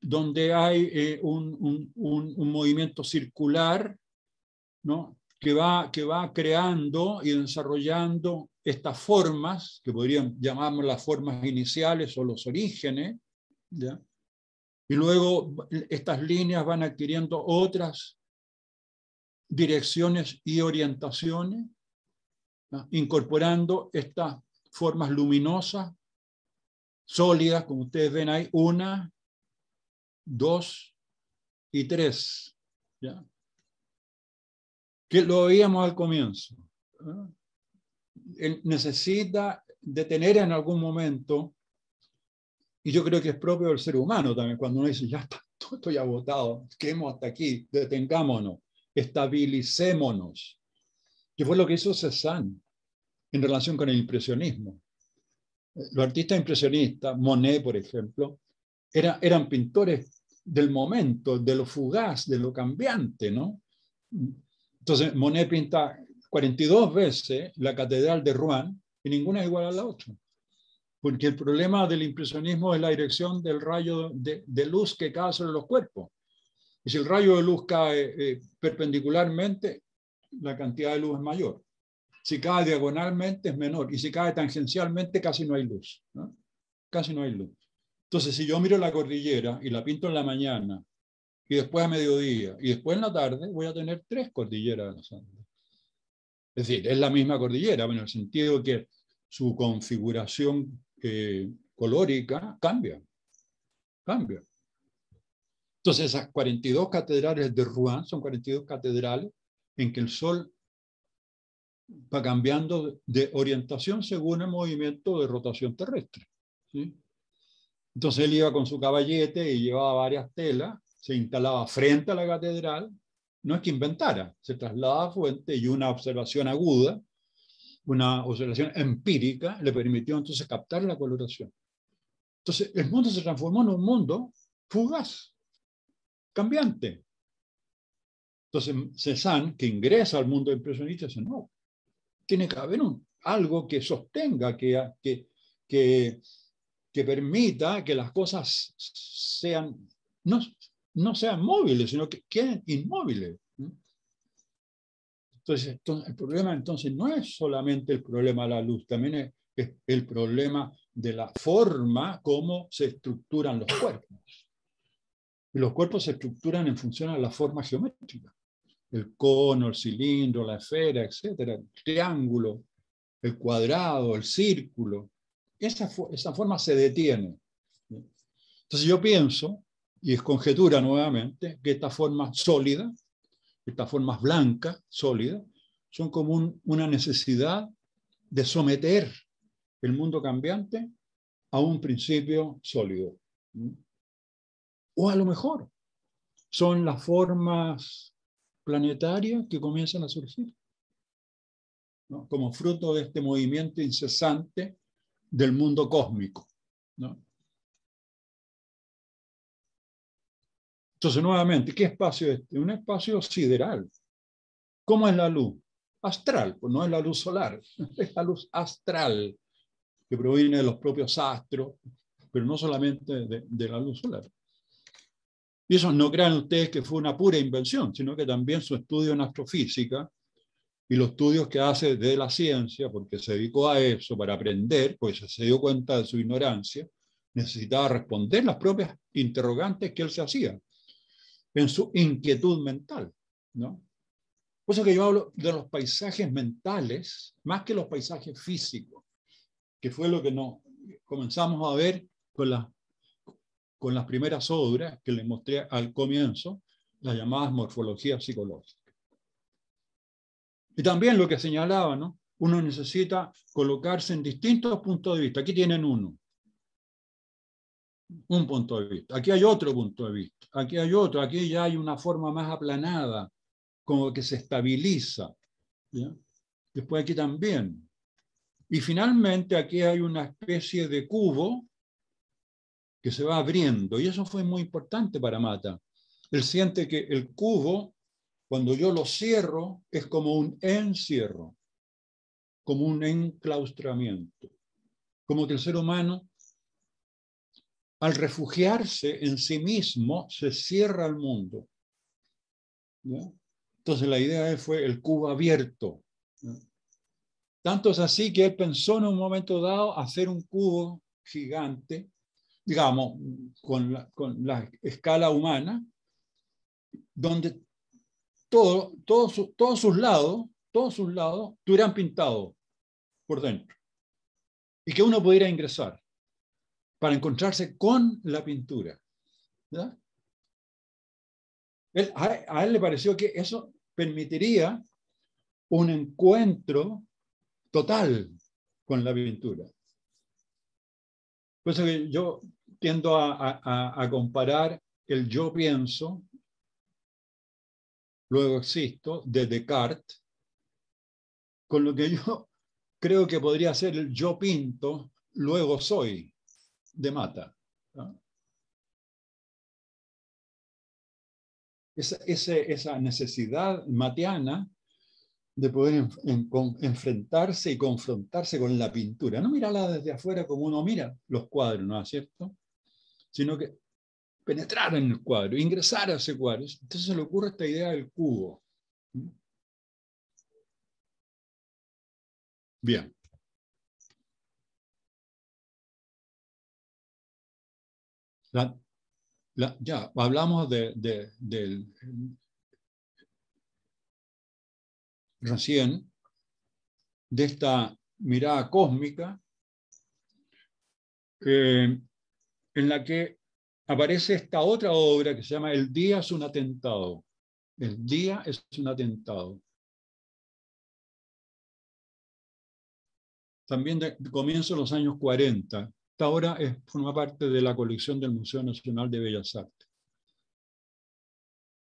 B: donde hay eh, un, movimiento circular ¿no? que, va, que va creando y desarrollando estas formas, que podrían llamarnos las formas iniciales o los orígenes, ¿ya? Y luego estas líneas van adquiriendo otras direcciones y orientaciones, incorporando estas formas luminosas, sólidas, como ustedes ven ahí, una, dos y tres. ¿ya? Que lo veíamos al comienzo. Necesita de tener en algún momento y yo creo que es propio del ser humano también, cuando uno dice, ya está, estoy agotado, quedemos hasta aquí, detengámonos. estabilicémonos, que fue lo que hizo Cézanne en relación con el impresionismo. Los artistas impresionistas, Monet, por ejemplo, eran pintores del momento, de lo fugaz, de lo cambiante, ¿no? Entonces, Monet pinta 42 veces la Catedral de Rouen y ninguna es igual a la otra. Porque el problema del impresionismo es la dirección del rayo de, luz que cae sobre los cuerpos. Y si el rayo de luz cae eh, perpendicularmente, la cantidad de luz es mayor. Si cae diagonalmente es menor. Y si cae tangencialmente, casi no hay luz. Casi no hay luz. Entonces, si yo miro la cordillera y la pinto en la mañana, y después a mediodía, y después en la tarde, voy a tener tres cordilleras de los Andes. Es decir, es la misma cordillera, en el sentido que su configuración eh, colórica cambia. Cambia. Entonces, esas 42 catedrales de Rouen son 42 catedrales en que el sol va cambiando de orientación según el movimiento de rotación terrestre. Entonces él iba con su caballete y llevaba varias telas, se instalaba frente a la catedral, no es que inventara, se trasladaba a fuente y una observación aguda, una observación empírica, le permitió entonces captar la coloración. Entonces el mundo se transformó en un mundo fugaz, cambiante. Entonces Cézanne, que ingresa al mundo impresionista, dice, no, tiene que haber algo que sostenga, que, permita que las cosas sean, no, no sean móviles, sino que queden inmóviles. Entonces, el problema entonces no es solamente el problema de la luz, también es, el problema de la forma como se estructuran los cuerpos. Los cuerpos se estructuran en función a la forma geométrica. El cono, el cilindro, la esfera, etcétera, el triángulo, el cuadrado, el círculo. Esa, esa forma se detiene. Entonces yo pienso, y es conjetura nuevamente, que esta forma sólida estas formas blancas, sólidas, son como una necesidad de someter el mundo cambiante a un principio sólido. O a lo mejor son las formas planetarias que comienzan a surgir, como fruto de este movimiento incesante del mundo cósmico. ¿no? Entonces, nuevamente, ¿qué espacio es este? Un espacio sideral. ¿Cómo es la luz? Astral, pues no es la luz solar, es la luz astral que proviene de los propios astros, pero no solamente de, la luz solar. Y eso no crean ustedes que fue una pura invención, sino que también su estudio en astrofísica y los estudios que hace de la ciencia, porque se dedicó a eso para aprender, pues se dio cuenta de su ignorancia, necesitaba responder las propias interrogantes que él se hacía en su inquietud mental. ¿no? Por eso que yo hablo de los paisajes mentales más que los paisajes físicos, que fue lo que nos comenzamos a ver con, la, con las primeras obras que les mostré al comienzo, las llamadas morfologías psicológicas. Y también lo que señalaba, ¿no? Uno necesita colocarse en distintos puntos de vista. Aquí tienen uno un punto de vista. Aquí hay otro punto de vista. Aquí hay otro. Aquí ya hay una forma más aplanada, como que se estabiliza. Después aquí también. Y finalmente aquí hay una especie de cubo que se va abriendo. Y eso fue muy importante para Mata. Él siente que el cubo, cuando yo lo cierro, es como un encierro, como un enclaustramiento. Como que el ser humano al refugiarse en sí mismo, se cierra al mundo. Entonces la idea fue el cubo abierto. Tanto es así que él pensó en un momento dado hacer un cubo gigante, digamos, con la, con la escala humana, donde todo, todos sus lados, todos sus lados, estuvieran pintados por dentro. Y que uno pudiera ingresar para encontrarse con la pintura. a, él le pareció que eso permitiría un encuentro total con la pintura. Por eso que yo tiendo a, a comparar el yo pienso luego existo, de Descartes, con lo que yo creo que podría ser el yo pinto, luego soy, de Mata. Esa, esa, necesidad matiana de poder enfrentarse y confrontarse con la pintura. No mirarla desde afuera como uno mira los cuadros, ¿no es cierto? Sino que penetrar en el cuadro, ingresar a ese cuadro. Entonces se le ocurre esta idea del cubo. Bien. ya, hablamos de, recién de esta mirada cósmica eh, en la que aparece esta otra obra que se llama El día es un atentado. El día es un atentado. También de, comienzo de los años 40. Esta obra es, forma parte de la colección del Museo Nacional de Bellas Artes.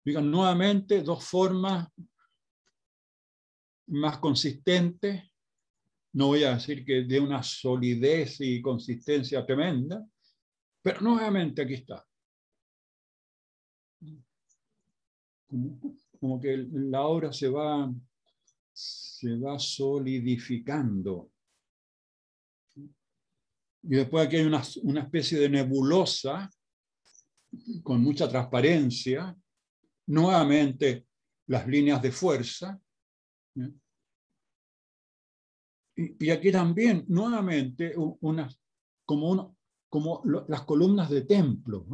B: Digan nuevamente dos formas más consistentes, no voy a decir que de una solidez y consistencia tremenda, pero nuevamente aquí está. Como, que la obra se va, se va solidificando. Y después aquí hay una, una especie de nebulosa con mucha transparencia. Nuevamente las líneas de fuerza. Y, aquí también, nuevamente, una, como una, como las columnas de templo,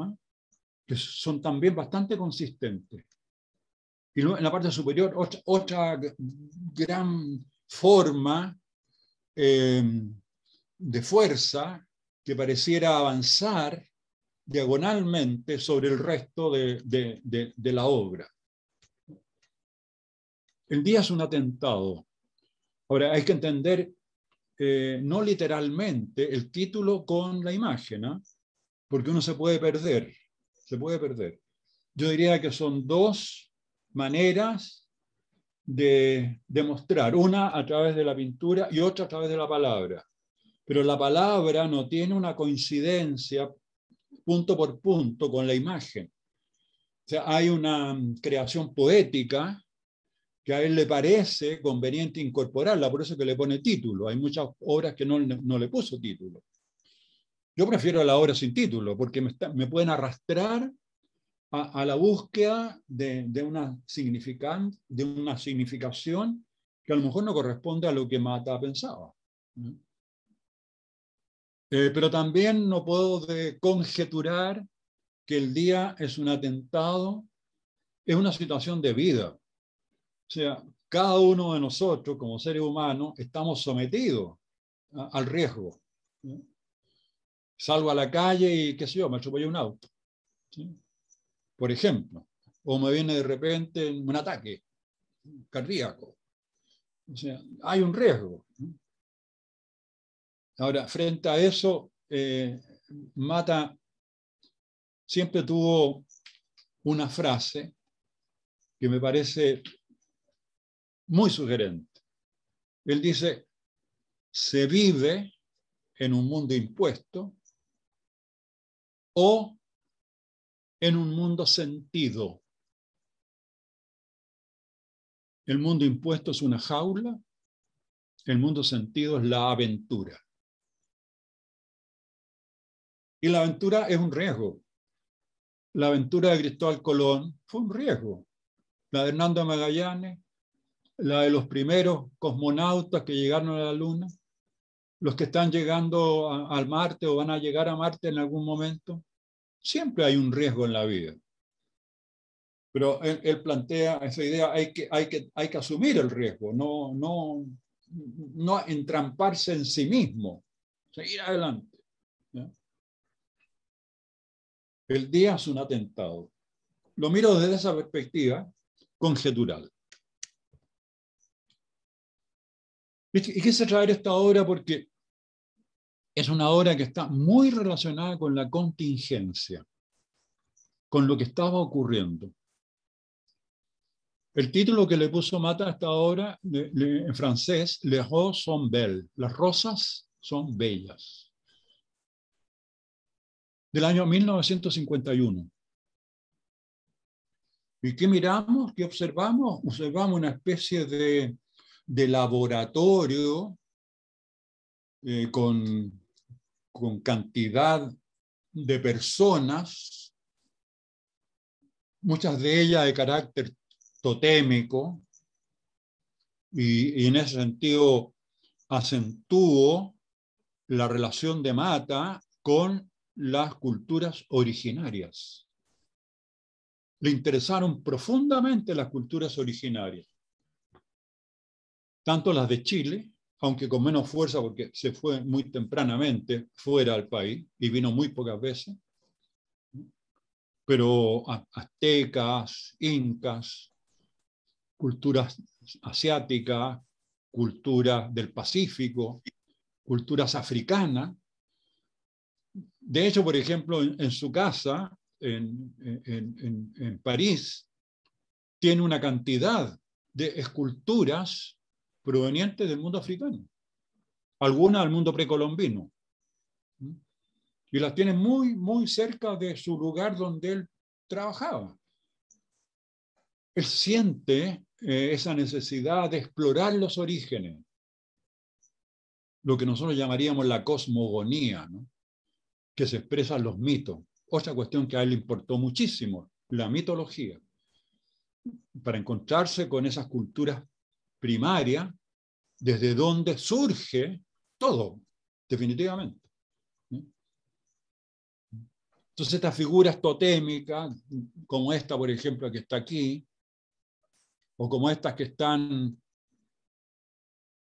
B: que son también bastante consistentes. Y en la parte superior, otra, gran forma em, de fuerza que pareciera avanzar diagonalmente sobre el resto de la obra. El día es un atentado. Ahora, hay que entender eh, no literalmente el título con la imagen, ¿ah? porque uno se puede perder, se puede perder. Yo diría que son dos maneras de demostrar, una a través de la pintura y otra a través de la palabra. Pero la palabra no tiene una coincidencia punto por punto con la imagen. O sea, hay una creación poética que a él le parece conveniente incorporarla, por eso que le pone título. Hay muchas obras que no, no le puso título. Yo prefiero la obra sin título, porque me, me pueden arrastrar a, la búsqueda de, de, una de una significación que a lo mejor no corresponde a lo que Mata pensaba. Eh, pero también no puedo conjeturar que el día es un atentado, es una situación de vida. O sea, cada uno de nosotros como seres humanos estamos sometidos al riesgo. Salgo a la calle y, qué sé yo, me atropella un auto. Por ejemplo, o me viene de repente un ataque cardíaco. O sea, hay un riesgo. Ahora, frente a eso, eh, Mata siempre tuvo una frase que me parece muy sugerente. Él dice, se vive en un mundo impuesto o en un mundo sentido. El mundo impuesto es una jaula, el mundo sentido es la aventura. Y la aventura es un riesgo. La aventura de Cristóbal Colón fue un riesgo. La de Hernando Magallanes la de los primeros cosmonautas que llegaron a la Luna, los que están llegando al Marte o van a llegar a Marte en algún momento. Siempre hay un riesgo en la vida. Pero él, plantea esa idea, hay que, hay, que, hay que asumir el riesgo, no, no, no entramparse en sí mismo, seguir adelante. El día es un atentado. Lo miro desde esa perspectiva conjetural. Y quise traer esta obra porque es una obra que está muy relacionada con la contingencia, con lo que estaba ocurriendo. El título que le puso Mata hasta ahora en francés, Les roses sont belles, las rosas son bellas, del año 1951. ¿Y qué miramos? ¿Qué observamos? Observamos una especie de, laboratorio eh, con, con cantidad de personas, muchas de ellas de carácter totémico, y, en ese sentido acentúo la relación de Mata con las culturas originarias. Le interesaron profundamente las culturas originarias, tanto las de Chile, aunque con menos fuerza porque se fue muy tempranamente fuera del país y vino muy pocas veces, pero aztecas, incas, culturas asiáticas, culturas del Pacífico, culturas africanas. De hecho, por ejemplo, en, su casa, en, en, París, tiene una cantidad de esculturas provenientes del mundo africano, algunas del mundo precolombino. Y las tiene muy, muy cerca de su lugar donde él trabajaba. Él siente eh, esa necesidad de explorar los orígenes, lo que nosotros llamaríamos la cosmogonía, que se expresa en los mitos. Otra cuestión que a él le importó muchísimo, la mitología, para encontrarse con esas culturas primarias, desde donde surge todo, definitivamente. Entonces estas figuras totémicas, como esta, por ejemplo, que está aquí, o como estas que están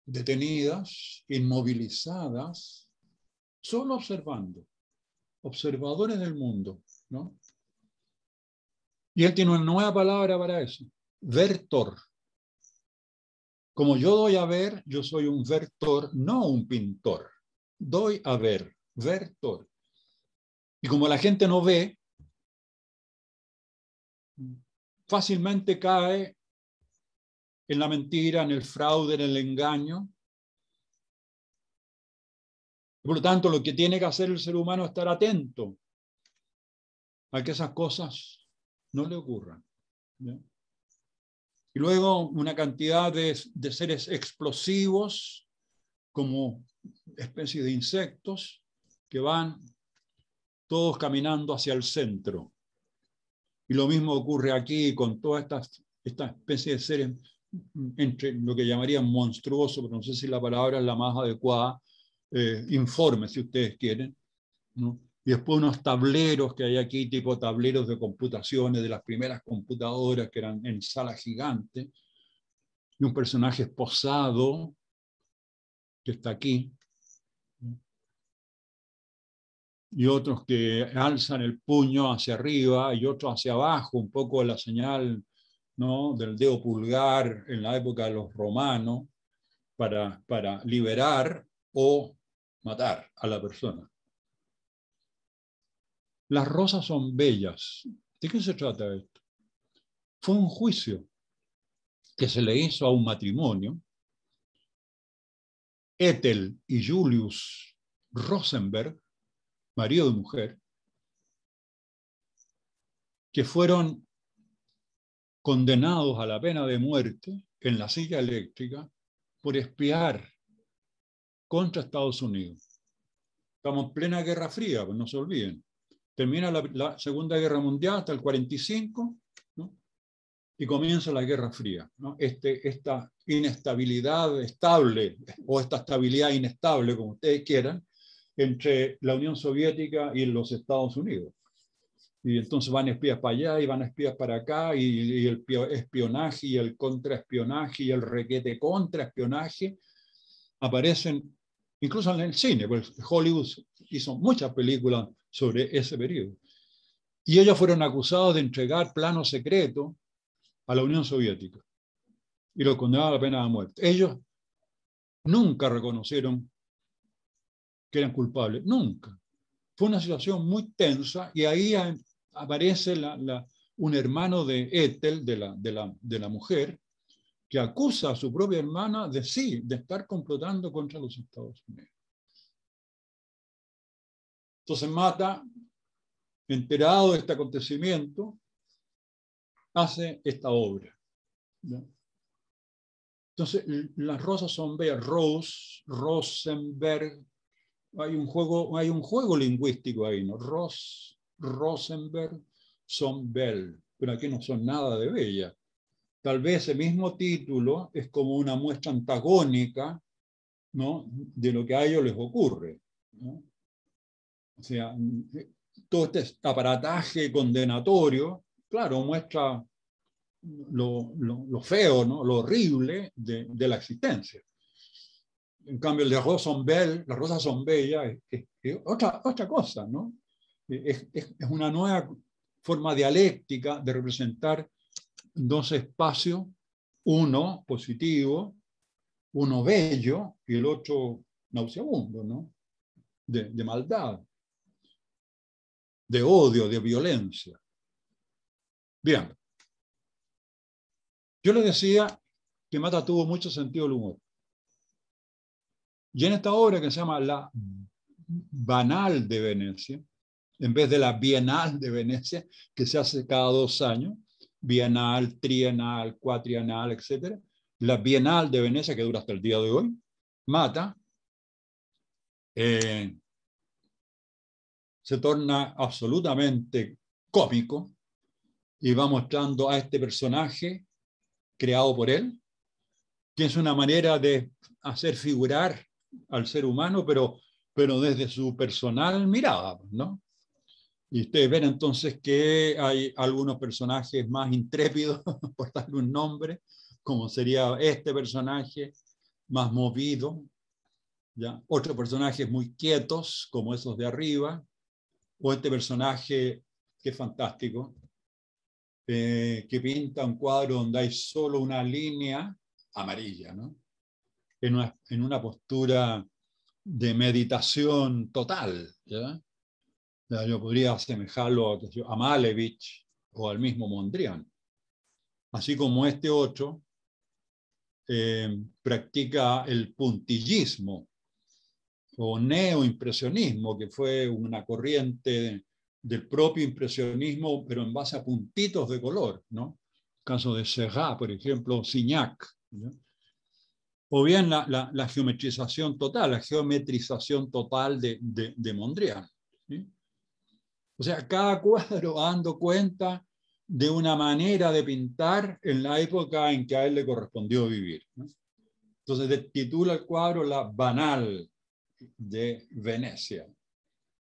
B: detenidas, inmovilizadas, solo observando, observadores del mundo. ¿no? Y él tiene una nueva palabra para eso, vertor. Como yo doy a ver, yo soy un vertor, no un pintor. Doy a ver, vertor. Y como la gente no ve, fácilmente cae en la mentira, en el fraude, en el engaño. Por lo tanto, lo que tiene que hacer el ser humano es estar atento a que esas cosas no le ocurran. Y luego una cantidad de, de seres explosivos como especie de insectos que van todos caminando hacia el centro. Y lo mismo ocurre aquí con todas estas esta especie de seres entre lo que llamarían monstruoso, pero no sé si la palabra es la más adecuada, eh, informe, si ustedes quieren. ¿no? Y después unos tableros que hay aquí, tipo tableros de computaciones de las primeras computadoras que eran en sala gigante. Y un personaje esposado que está aquí. Y otros que alzan el puño hacia arriba y otros hacia abajo, un poco la señal ¿no? del dedo pulgar en la época de los romanos para, para liberar o matar a la persona. Las rosas son bellas. ¿De qué se trata esto? Fue un juicio que se le hizo a un matrimonio. Ethel y Julius Rosenberg, marido y mujer, que fueron condenados a la pena de muerte en la silla eléctrica por espiar contra Estados Unidos. Estamos en plena Guerra Fría, pues no se olviden. Termina la, Segunda Guerra Mundial hasta el 45 y comienza la Guerra Fría. Este, esta inestabilidad estable o esta estabilidad inestable, como ustedes quieran, entre la Unión Soviética y los Estados Unidos y entonces van espías para allá y van espías para acá, y, el espionaje y el contraespionaje y el requete contraespionaje aparecen incluso en el cine, pues Hollywood hizo muchas películas sobre ese periodo. Y ellos fueron acusados de entregar planos secretos a la Unión Soviética y los condenaron a la pena de muerte. Ellos nunca reconocieron que eran culpables, nunca. Fue una situación muy tensa y ahí aparece un hermano de Ethel, de la mujer, que acusa a su propia hermana de sí, de estar complotando contra los Estados Unidos. Entonces Mata, enterado de este acontecimiento, hace esta obra. Entonces, las rosas son bellas. Rose, Rosenberg, hay un juego, hay un juego lingüístico ahí, ¿no? Ros, Rosenberg, son bell, pero aquí no son nada de bella. Tal vez el mismo título es como una muestra antagónica ¿no? de lo que a ellos les ocurre. O sea, todo este aparataje condenatorio, claro, muestra lo, lo, feo, ¿no? lo horrible de, de, la existencia. En cambio, el de Rosenbell, las rosas son bellas, es, otra, otra cosa, ¿no? Es, es, es, una nueva forma dialéctica de representar dos espacios, uno positivo, uno bello y el otro nauseabundo, ¿no? De, de maldad, de odio, de violencia. Bien, yo le decía que Mata tuvo mucho sentido del humor. Y en esta obra que se llama La Banal de Venecia, en vez de la Bienal de Venecia, que se hace cada dos años, bienal, trienal, cuatrienal, etc., la Bienal de Venecia, que dura hasta el día de hoy, Mata, eh, se torna absolutamente cómico y va mostrando a este personaje creado por él, que es una manera de hacer figurar al ser humano, pero, pero desde su personal mirada, ¿no? Y ustedes ven entonces que hay algunos personajes más intrépidos, por darle un nombre, como sería este personaje, más movido, ¿ya? otros personajes muy quietos, como esos de arriba, o este personaje que es fantástico, eh, que pinta un cuadro donde hay solo una línea amarilla, ¿no? En una, en una postura de meditación total. ¿ya? Yo podría asemejarlo a, Malevich o al mismo Mondrian. Así como este otro eh, practica el puntillismo o neoimpresionismo, que fue una corriente del propio impresionismo, pero en base a puntitos de color, ¿no? caso de Serrat, por ejemplo, Signac. O bien la, geometrización total, la geometrización total de, Mondrian. O sea, cada cuadro dando cuenta de una manera de pintar en la época en que a él le correspondió vivir. Entonces titula el cuadro La Banal de Venecia.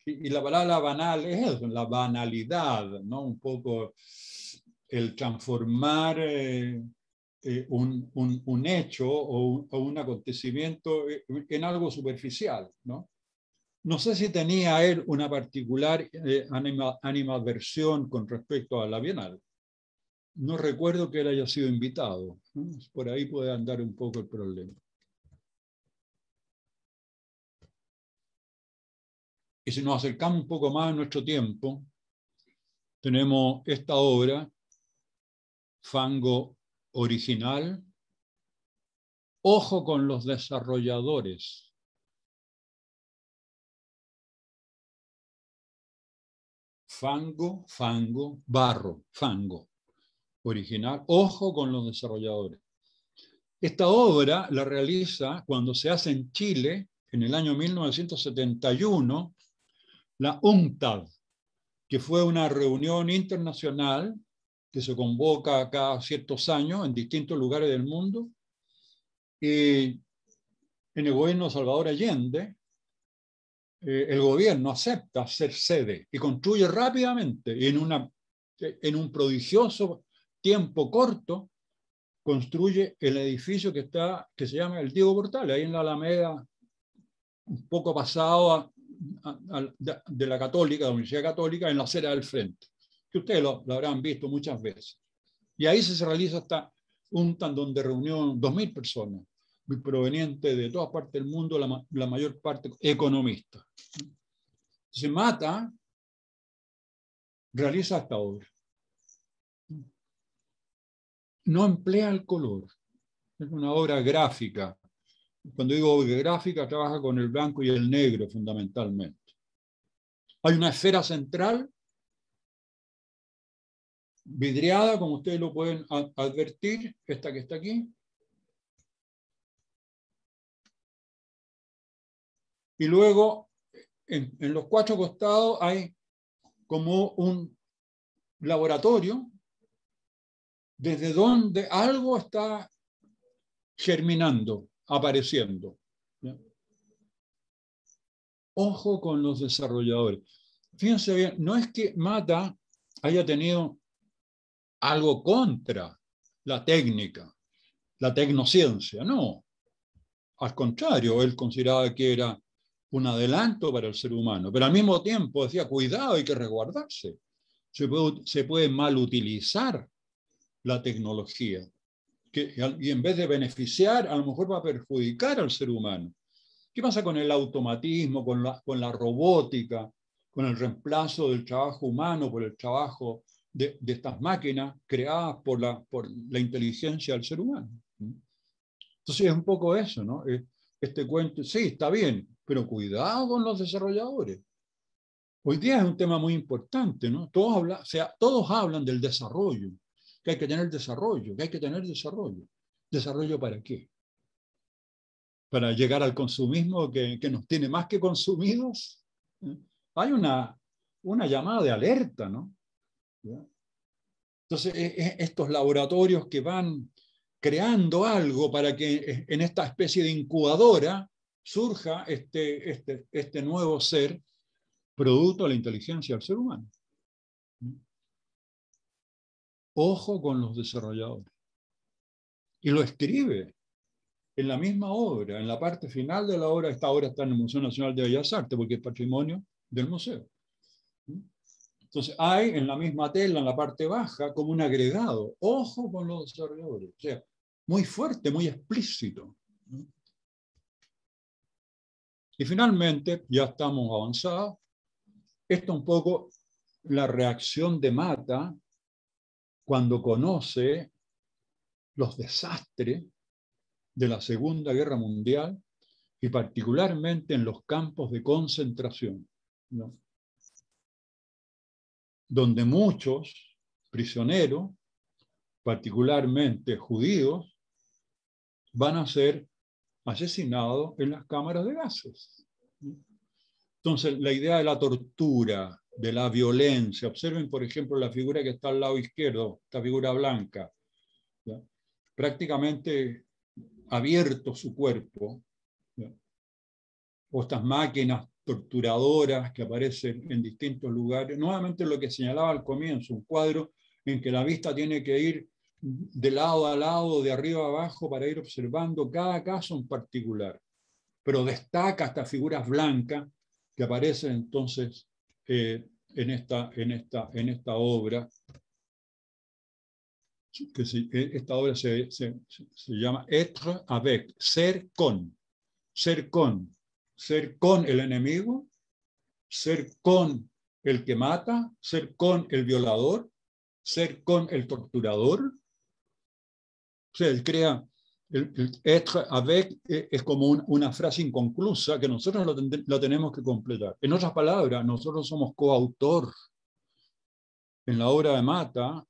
B: Y, la palabra banal es eso, la banalidad, ¿no? Un poco el transformar eh, eh, un, un, hecho o un, o un, acontecimiento en algo superficial, ¿no? No sé si tenía él una particular eh, anima, con respecto a la Bienal. No recuerdo que él haya sido invitado. Por ahí puede andar un poco el problema. Y si nos acercamos un poco más a nuestro tiempo, tenemos esta obra, Fango original, Ojo con los desarrolladores. Fango, fango, barro, fango. Original, ojo con los desarrolladores. Esta obra la realiza cuando se hace en Chile en el año 1971 la UNCTAD, que fue una reunión internacional que se convoca cada ciertos años en distintos lugares del mundo. Y en el Salvador Allende, eh, el gobierno acepta ser sede y construye rápidamente y en, una, en un prodigioso tiempo corto, construye el edificio que, está, que se llama el Diego Portales, ahí en la Alameda, un poco pasado a, de la Católica, de la Universidad Católica, en la acera del frente, que ustedes lo, habrán visto muchas veces. Y ahí se realiza hasta un tandón de reunión, 2.000 personas, provenientes de todas partes del mundo, la, mayor parte economistas. Se mata, realiza esta obra. no emplea el color. Es una obra gráfica. Cuando digo obra gráfica, trabaja con el blanco y el negro fundamentalmente. Hay una esfera central vidriada, como ustedes lo pueden advertir, esta que está aquí. Y luego, en, los cuatro costados hay como un laboratorio desde donde algo está germinando, apareciendo. Ojo con los desarrolladores. Fíjense bien, no es que Mata haya tenido algo contra la técnica, la tecnociencia, no. Al contrario, él consideraba que era un adelanto para el ser humano, pero al mismo tiempo decía, cuidado, hay que resguardarse. Se puede, se puede mal utilizar la tecnología. Que, y en vez de beneficiar, a lo mejor va a perjudicar al ser humano. ¿Qué pasa con el automatismo, con la, con la robótica, con el reemplazo del trabajo humano por el trabajo de, de estas máquinas creadas por la, por la inteligencia del ser humano? Entonces es un poco eso, ¿no? Este cuento, sí, está bien, pero cuidado con los desarrolladores. Hoy día es un tema muy importante, ¿no? Todos, habla, o sea, todos hablan del desarrollo, que hay que tener desarrollo, que hay que tener desarrollo. ¿Desarrollo para qué? Para llegar al consumismo que, que nos tiene más que consumidos. Hay una, una llamada de alerta, ¿no? Entonces, e, e, estos laboratorios que van creando algo para que e, en esta especie de incubadora surja este, este, este nuevo ser producto de la inteligencia del ser humano. Ojo con los desarrolladores. Y lo escribe en la misma obra, en la parte final de la obra, esta obra está en el Museo Nacional de Bellas Artes porque es patrimonio del museo. Entonces hay en la misma tela, en la parte baja, como un agregado. Ojo con los desarrolladores. O sea, muy fuerte, muy explícito. Y finalmente, ya estamos avanzados, esto un poco la reacción de Mata cuando conoce los desastres de la Segunda Guerra Mundial y particularmente en los campos de concentración, donde muchos prisioneros, particularmente judíos, van a ser asesinados en las cámaras de gases. Entonces, la idea de la tortura, de la violencia, observen, por ejemplo, la figura que está al lado izquierdo, esta figura blanca, prácticamente abierto su cuerpo, o estas máquinas torturadoras que aparecen en distintos lugares. Nuevamente lo que señalaba al comienzo, un cuadro en que la vista tiene que ir de lado a lado, de arriba a abajo, para ir observando cada caso en particular. Pero destaca estas figuras blancas que aparecen entonces eh, en, esta, en, esta, en esta obra. Que eh, esta obra se, se, se llama Être avec, ser con, ser con, ser con el enemigo, ser con el que mata, ser con el violador, ser con el torturador, o sea, él crea el, être avec eh, es como una frase inconclusa que nosotros la, tenemos que completar. En otras palabras, nosotros somos coautor. En la obra de Mata,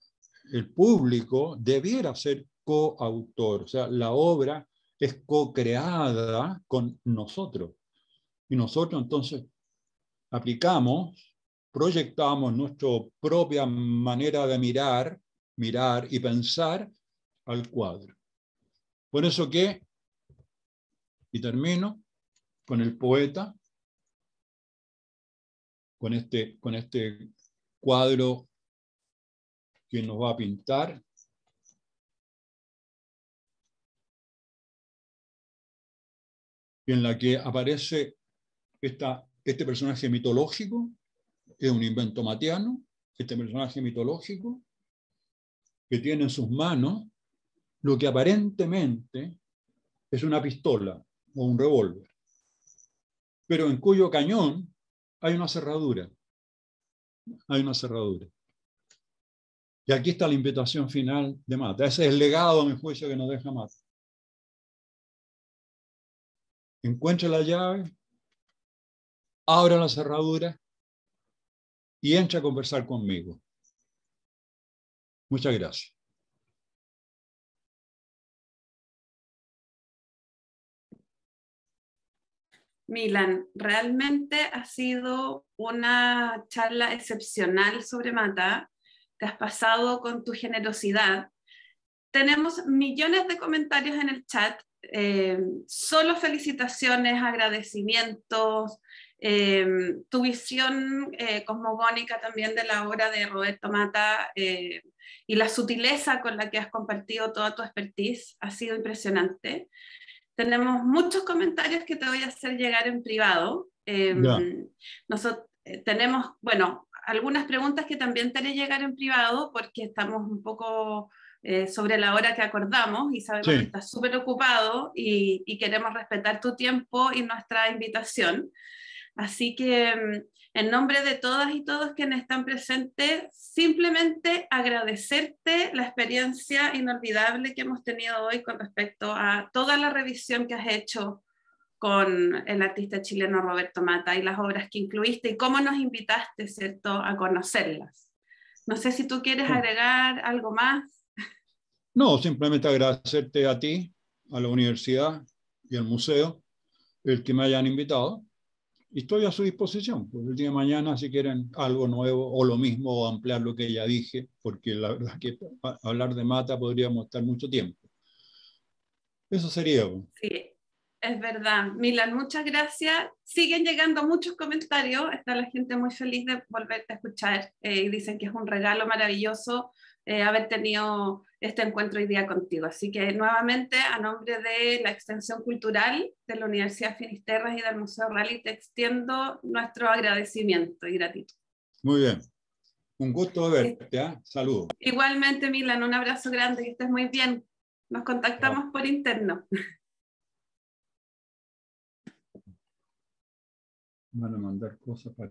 B: el público debiera ser coautor, o sea, la obra es co-creada con nosotros. Y nosotros entonces aplicamos, proyectamos nuestra propia manera de mirar, mirar y pensar al cuadro. Por eso que, y termino con el poeta, con este, con este cuadro que nos va a pintar. en la que aparece esta, este personaje mitológico, es un invento matiano, este personaje mitológico, que tiene en sus manos lo que aparentemente es una pistola o un revólver, pero en cuyo cañón hay una cerradura. Hay una cerradura. Y aquí está la invitación final de Mata. Ese es el legado, a mi juicio, que nos deja Mata. Encuentre la llave, abra la cerradura y entre a conversar conmigo. Muchas gracias.
A: Milan, realmente ha sido una charla excepcional sobre Mata. Te has pasado con tu generosidad. Tenemos millones de comentarios en el chat. Eh, solo felicitaciones, agradecimientos, eh, tu visión eh, cosmogónica también de la obra de Roberto Mata y la sutileza con la que has compartido toda tu expertise ha sido impresionante. Tenemos muchos comentarios que te voy a hacer llegar en privado. Em, nosotros eh, tenemos, bueno, algunas preguntas que también te haré llegar en privado porque estamos un poco eh, sobre la hora que acordamos y sabemos que estás súper ocupado y, y, queremos respetar tu tiempo y nuestra invitación. Así que em, en nombre de todas y todos quienes están presentes, simplemente agradecerte la experiencia inolvidable que hemos tenido hoy con respecto a toda la revisión que has hecho con el artista chileno Roberto Mata y las obras que incluiste y cómo nos invitaste, ¿cierto?, a conocerlas. No sé si tú quieres agregar algo más.
B: No, simplemente agradecerte a ti, a la universidad y al museo, el que me hayan invitado estoy a su disposición. Pues el día de mañana, si quieren algo nuevo o lo mismo o ampliar lo que ya dije, porque la verdad que hablar de mata podríamos estar mucho tiempo. Eso sería. Pues.
A: Sí, es verdad. Milan, muchas gracias. Siguen llegando muchos comentarios. Está la gente muy feliz de volverte a escuchar eh, y dicen que es un regalo maravilloso eh, haber tenido este encuentro hoy día contigo. Así que nuevamente, a nombre de la Extensión Cultural de la Universidad Finisterras y del Museo Rally, te extiendo nuestro agradecimiento y gratitud.
B: Muy bien. Un gusto verte. ¿eh? Saludos.
A: Igualmente, Milan, un abrazo grande, que estés muy bien. Nos contactamos por interno.
B: Van a mandar cosas para